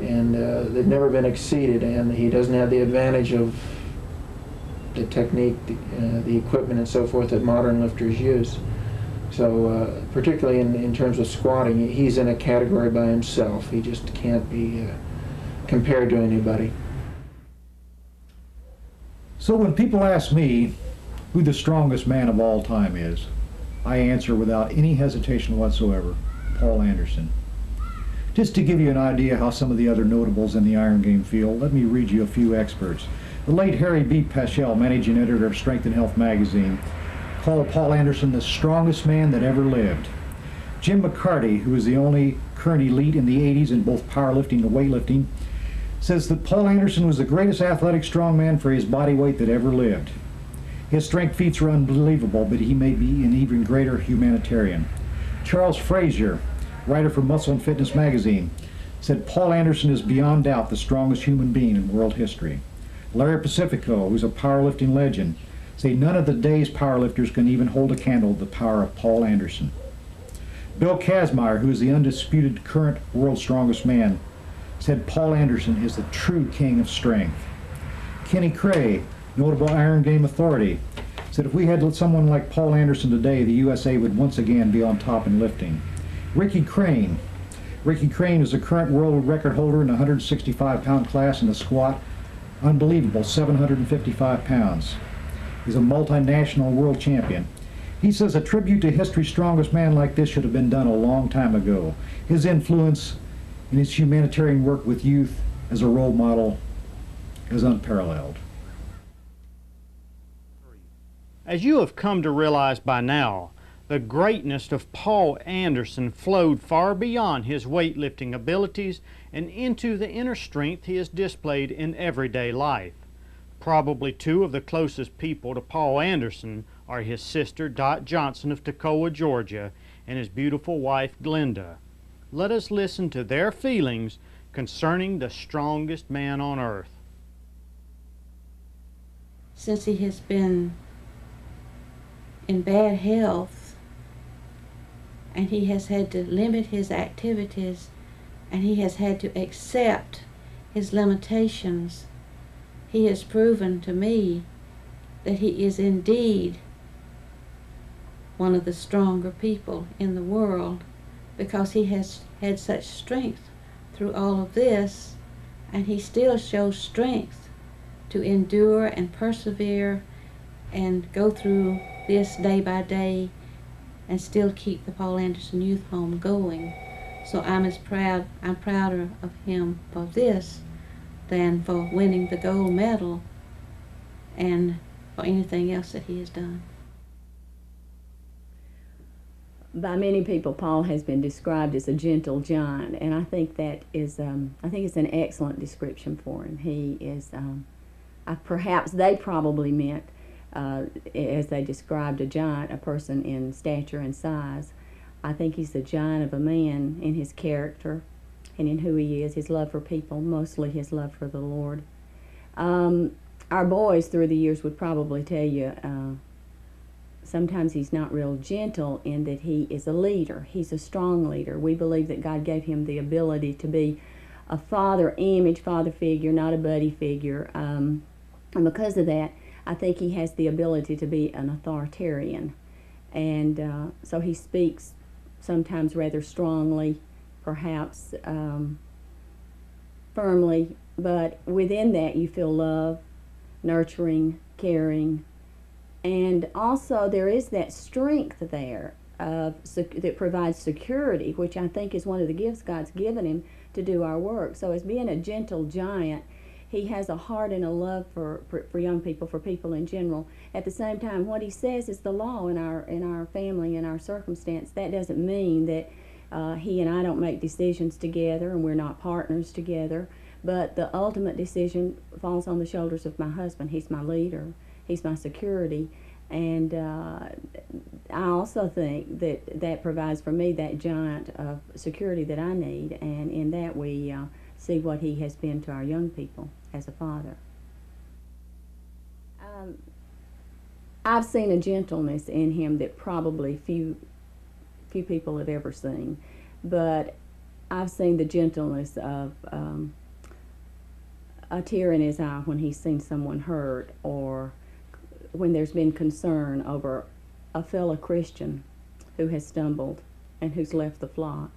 And uh, they've never been exceeded, and he doesn't have the advantage of the technique, the, uh, the equipment, and so forth that modern lifters use. So, uh, particularly in, in terms of squatting, he's in a category by himself. He just can't be uh, compared to anybody. So, when people ask me, who the strongest man of all time is, I answer without any hesitation whatsoever, Paul Anderson. Just to give you an idea how some of the other notables in the iron game feel, let me read you a few experts. The late Harry B. Paschall, managing editor of Strength and Health magazine, called Paul Anderson the strongest man that ever lived. Jim McCarty, who is the only current elite in the 80s in both powerlifting and weightlifting, says that Paul Anderson was the greatest athletic strongman for his body weight that ever lived. His strength feats are unbelievable, but he may be an even greater humanitarian. Charles Frazier, writer for Muscle and Fitness magazine, said Paul Anderson is beyond doubt the strongest human being in world history. Larry Pacifico, who's a powerlifting legend, said none of the day's powerlifters can even hold a candle to the power of Paul Anderson. Bill Kazmaier, who is the undisputed current world's strongest man, said Paul Anderson is the true king of strength. Kenny Cray, notable Iron Game authority, said if we had someone like Paul Anderson today, the USA would once again be on top in lifting. Ricky Crain. Ricky Crain is the current world record holder in the 165 pound class in the squat. Unbelievable, 755 pounds. He's a multinational world champion. He says a tribute to history's strongest man like this should have been done a long time ago. His influence in his humanitarian work with youth as a role model is unparalleled. As you have come to realize by now, The greatness of Paul Anderson flowed far beyond his weightlifting abilities and into the inner strength he has displayed in everyday life. Probably two of the closest people to Paul Anderson are his sister Dot Johnson of Toccoa, Georgia, and his beautiful wife Glenda. Let us listen to their feelings concerning the strongest man on earth. Since he has been in bad health and he has had to limit his activities and he has had to accept his limitations, he has proven to me that he is indeed one of the stronger people in the world because he has had such strength through all of this and he still shows strength to endure and persevere and go through this day by day and still keep the Paul Anderson Youth Home going. So I'm as proud, I'm prouder of him for this than for winning the gold medal and for anything else that he has done. By many people, Paul has been described as a gentle giant, and I think that is, um, I think it's an excellent description for him. He is, um, I, perhaps they probably meant, uh, as they described a giant, a person in stature and size. I think he's a giant of a man in his character and in who he is, his love for people, mostly his love for the Lord. Um, our boys through the years would probably tell you uh, sometimes he's not real gentle in that he is a leader. He's a strong leader. We believe that God gave him the ability to be a father image, father figure, not a buddy figure. Um, and because of that, I think he has the ability to be an authoritarian. And uh, so he speaks sometimes rather strongly, perhaps um, firmly, but within that you feel love, nurturing, caring, and also there is that strength there of, that provides security, which I think is one of the gifts God's given him to do our work. So as being a gentle giant, he has a heart and a love for, for, for, young people, for people in general. At the same time, what he says is the law in our in our family, in our circumstance. That doesn't mean that uh, he and I don't make decisions together and we're not partners together. But the ultimate decision falls on the shoulders of my husband. He's my leader. He's my security. And uh, I also think that that provides for me that giant of security that I need. And in that, we uh, see what he has been to our young people as a father. Um, I've seen a gentleness in him that probably few few people have ever seen, but I've seen the gentleness of um, a tear in his eye when he's seen someone hurt or when there's been concern over a fellow Christian who has stumbled and who's left the flock.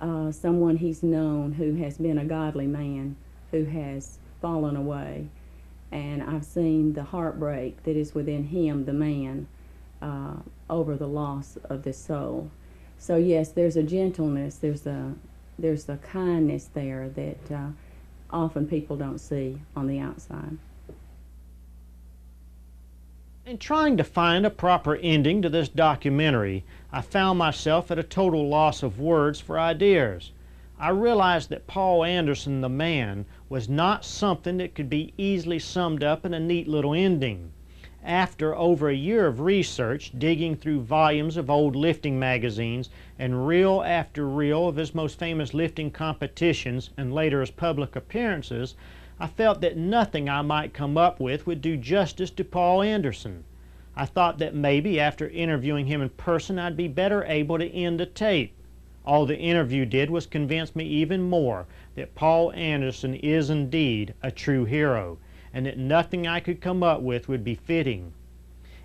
Uh, someone he's known who has been a godly man who has fallen away. And I've seen the heartbreak that is within him, the man, uh, over the loss of the soul. So yes, there's a gentleness, there's a there's a kindness there that uh, often people don't see on the outside. In trying to find a proper ending to this documentary, I found myself at a total loss of words for ideas. I realized that Paul Anderson, the man, was not something that could be easily summed up in a neat little ending. After over a year of research, digging through volumes of old lifting magazines, and reel after reel of his most famous lifting competitions and later his public appearances, I felt that nothing I might come up with would do justice to Paul Anderson. I thought that maybe after interviewing him in person I'd be better able to end the tape. All the interview did was convince me even more that Paul Anderson is indeed a true hero and that nothing I could come up with would be fitting.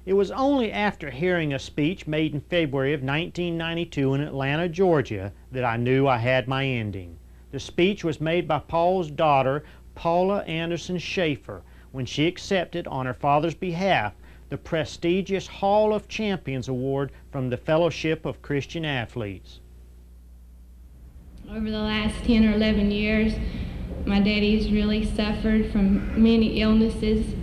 It was only after hearing a speech made in February of 1992 in Atlanta, Georgia, that I knew I had my ending. The speech was made by Paul's daughter, Paula Anderson Schaefer, when she accepted, on her father's behalf, the prestigious Hall of Champions Award from the Fellowship of Christian Athletes. Over the last 10 or 11 years, my daddy's really suffered from many illnesses,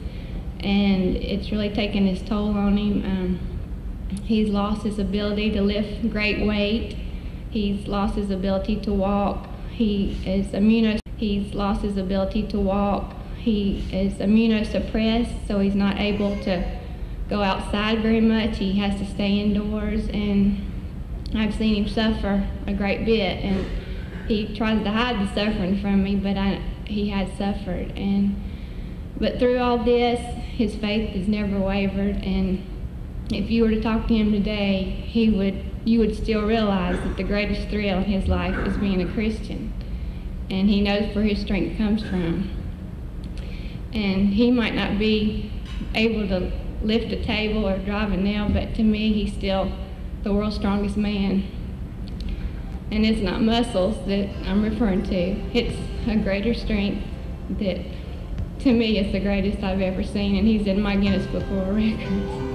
and it's really taken its toll on him. Um, He's lost his ability to lift great weight. He's lost his ability to walk. He is immuno. He's lost his ability to walk. He is immunosuppressed, so he's not able to go outside very much. He has to stay indoors, and I've seen him suffer a great bit. And he tries to hide the suffering from me, but I, he has suffered. And but through all this, his faith has never wavered. And if you were to talk to him today, he would you would still realize that the greatest thrill in his life is being a Christian. And he knows where his strength comes from. And he might not be able to lift a table or drive a nail, but to me, he's still the world's strongest man. And it's not muscles that I'm referring to, it's a greater strength that to me is the greatest I've ever seen, and he's in my Guinness Book of Records.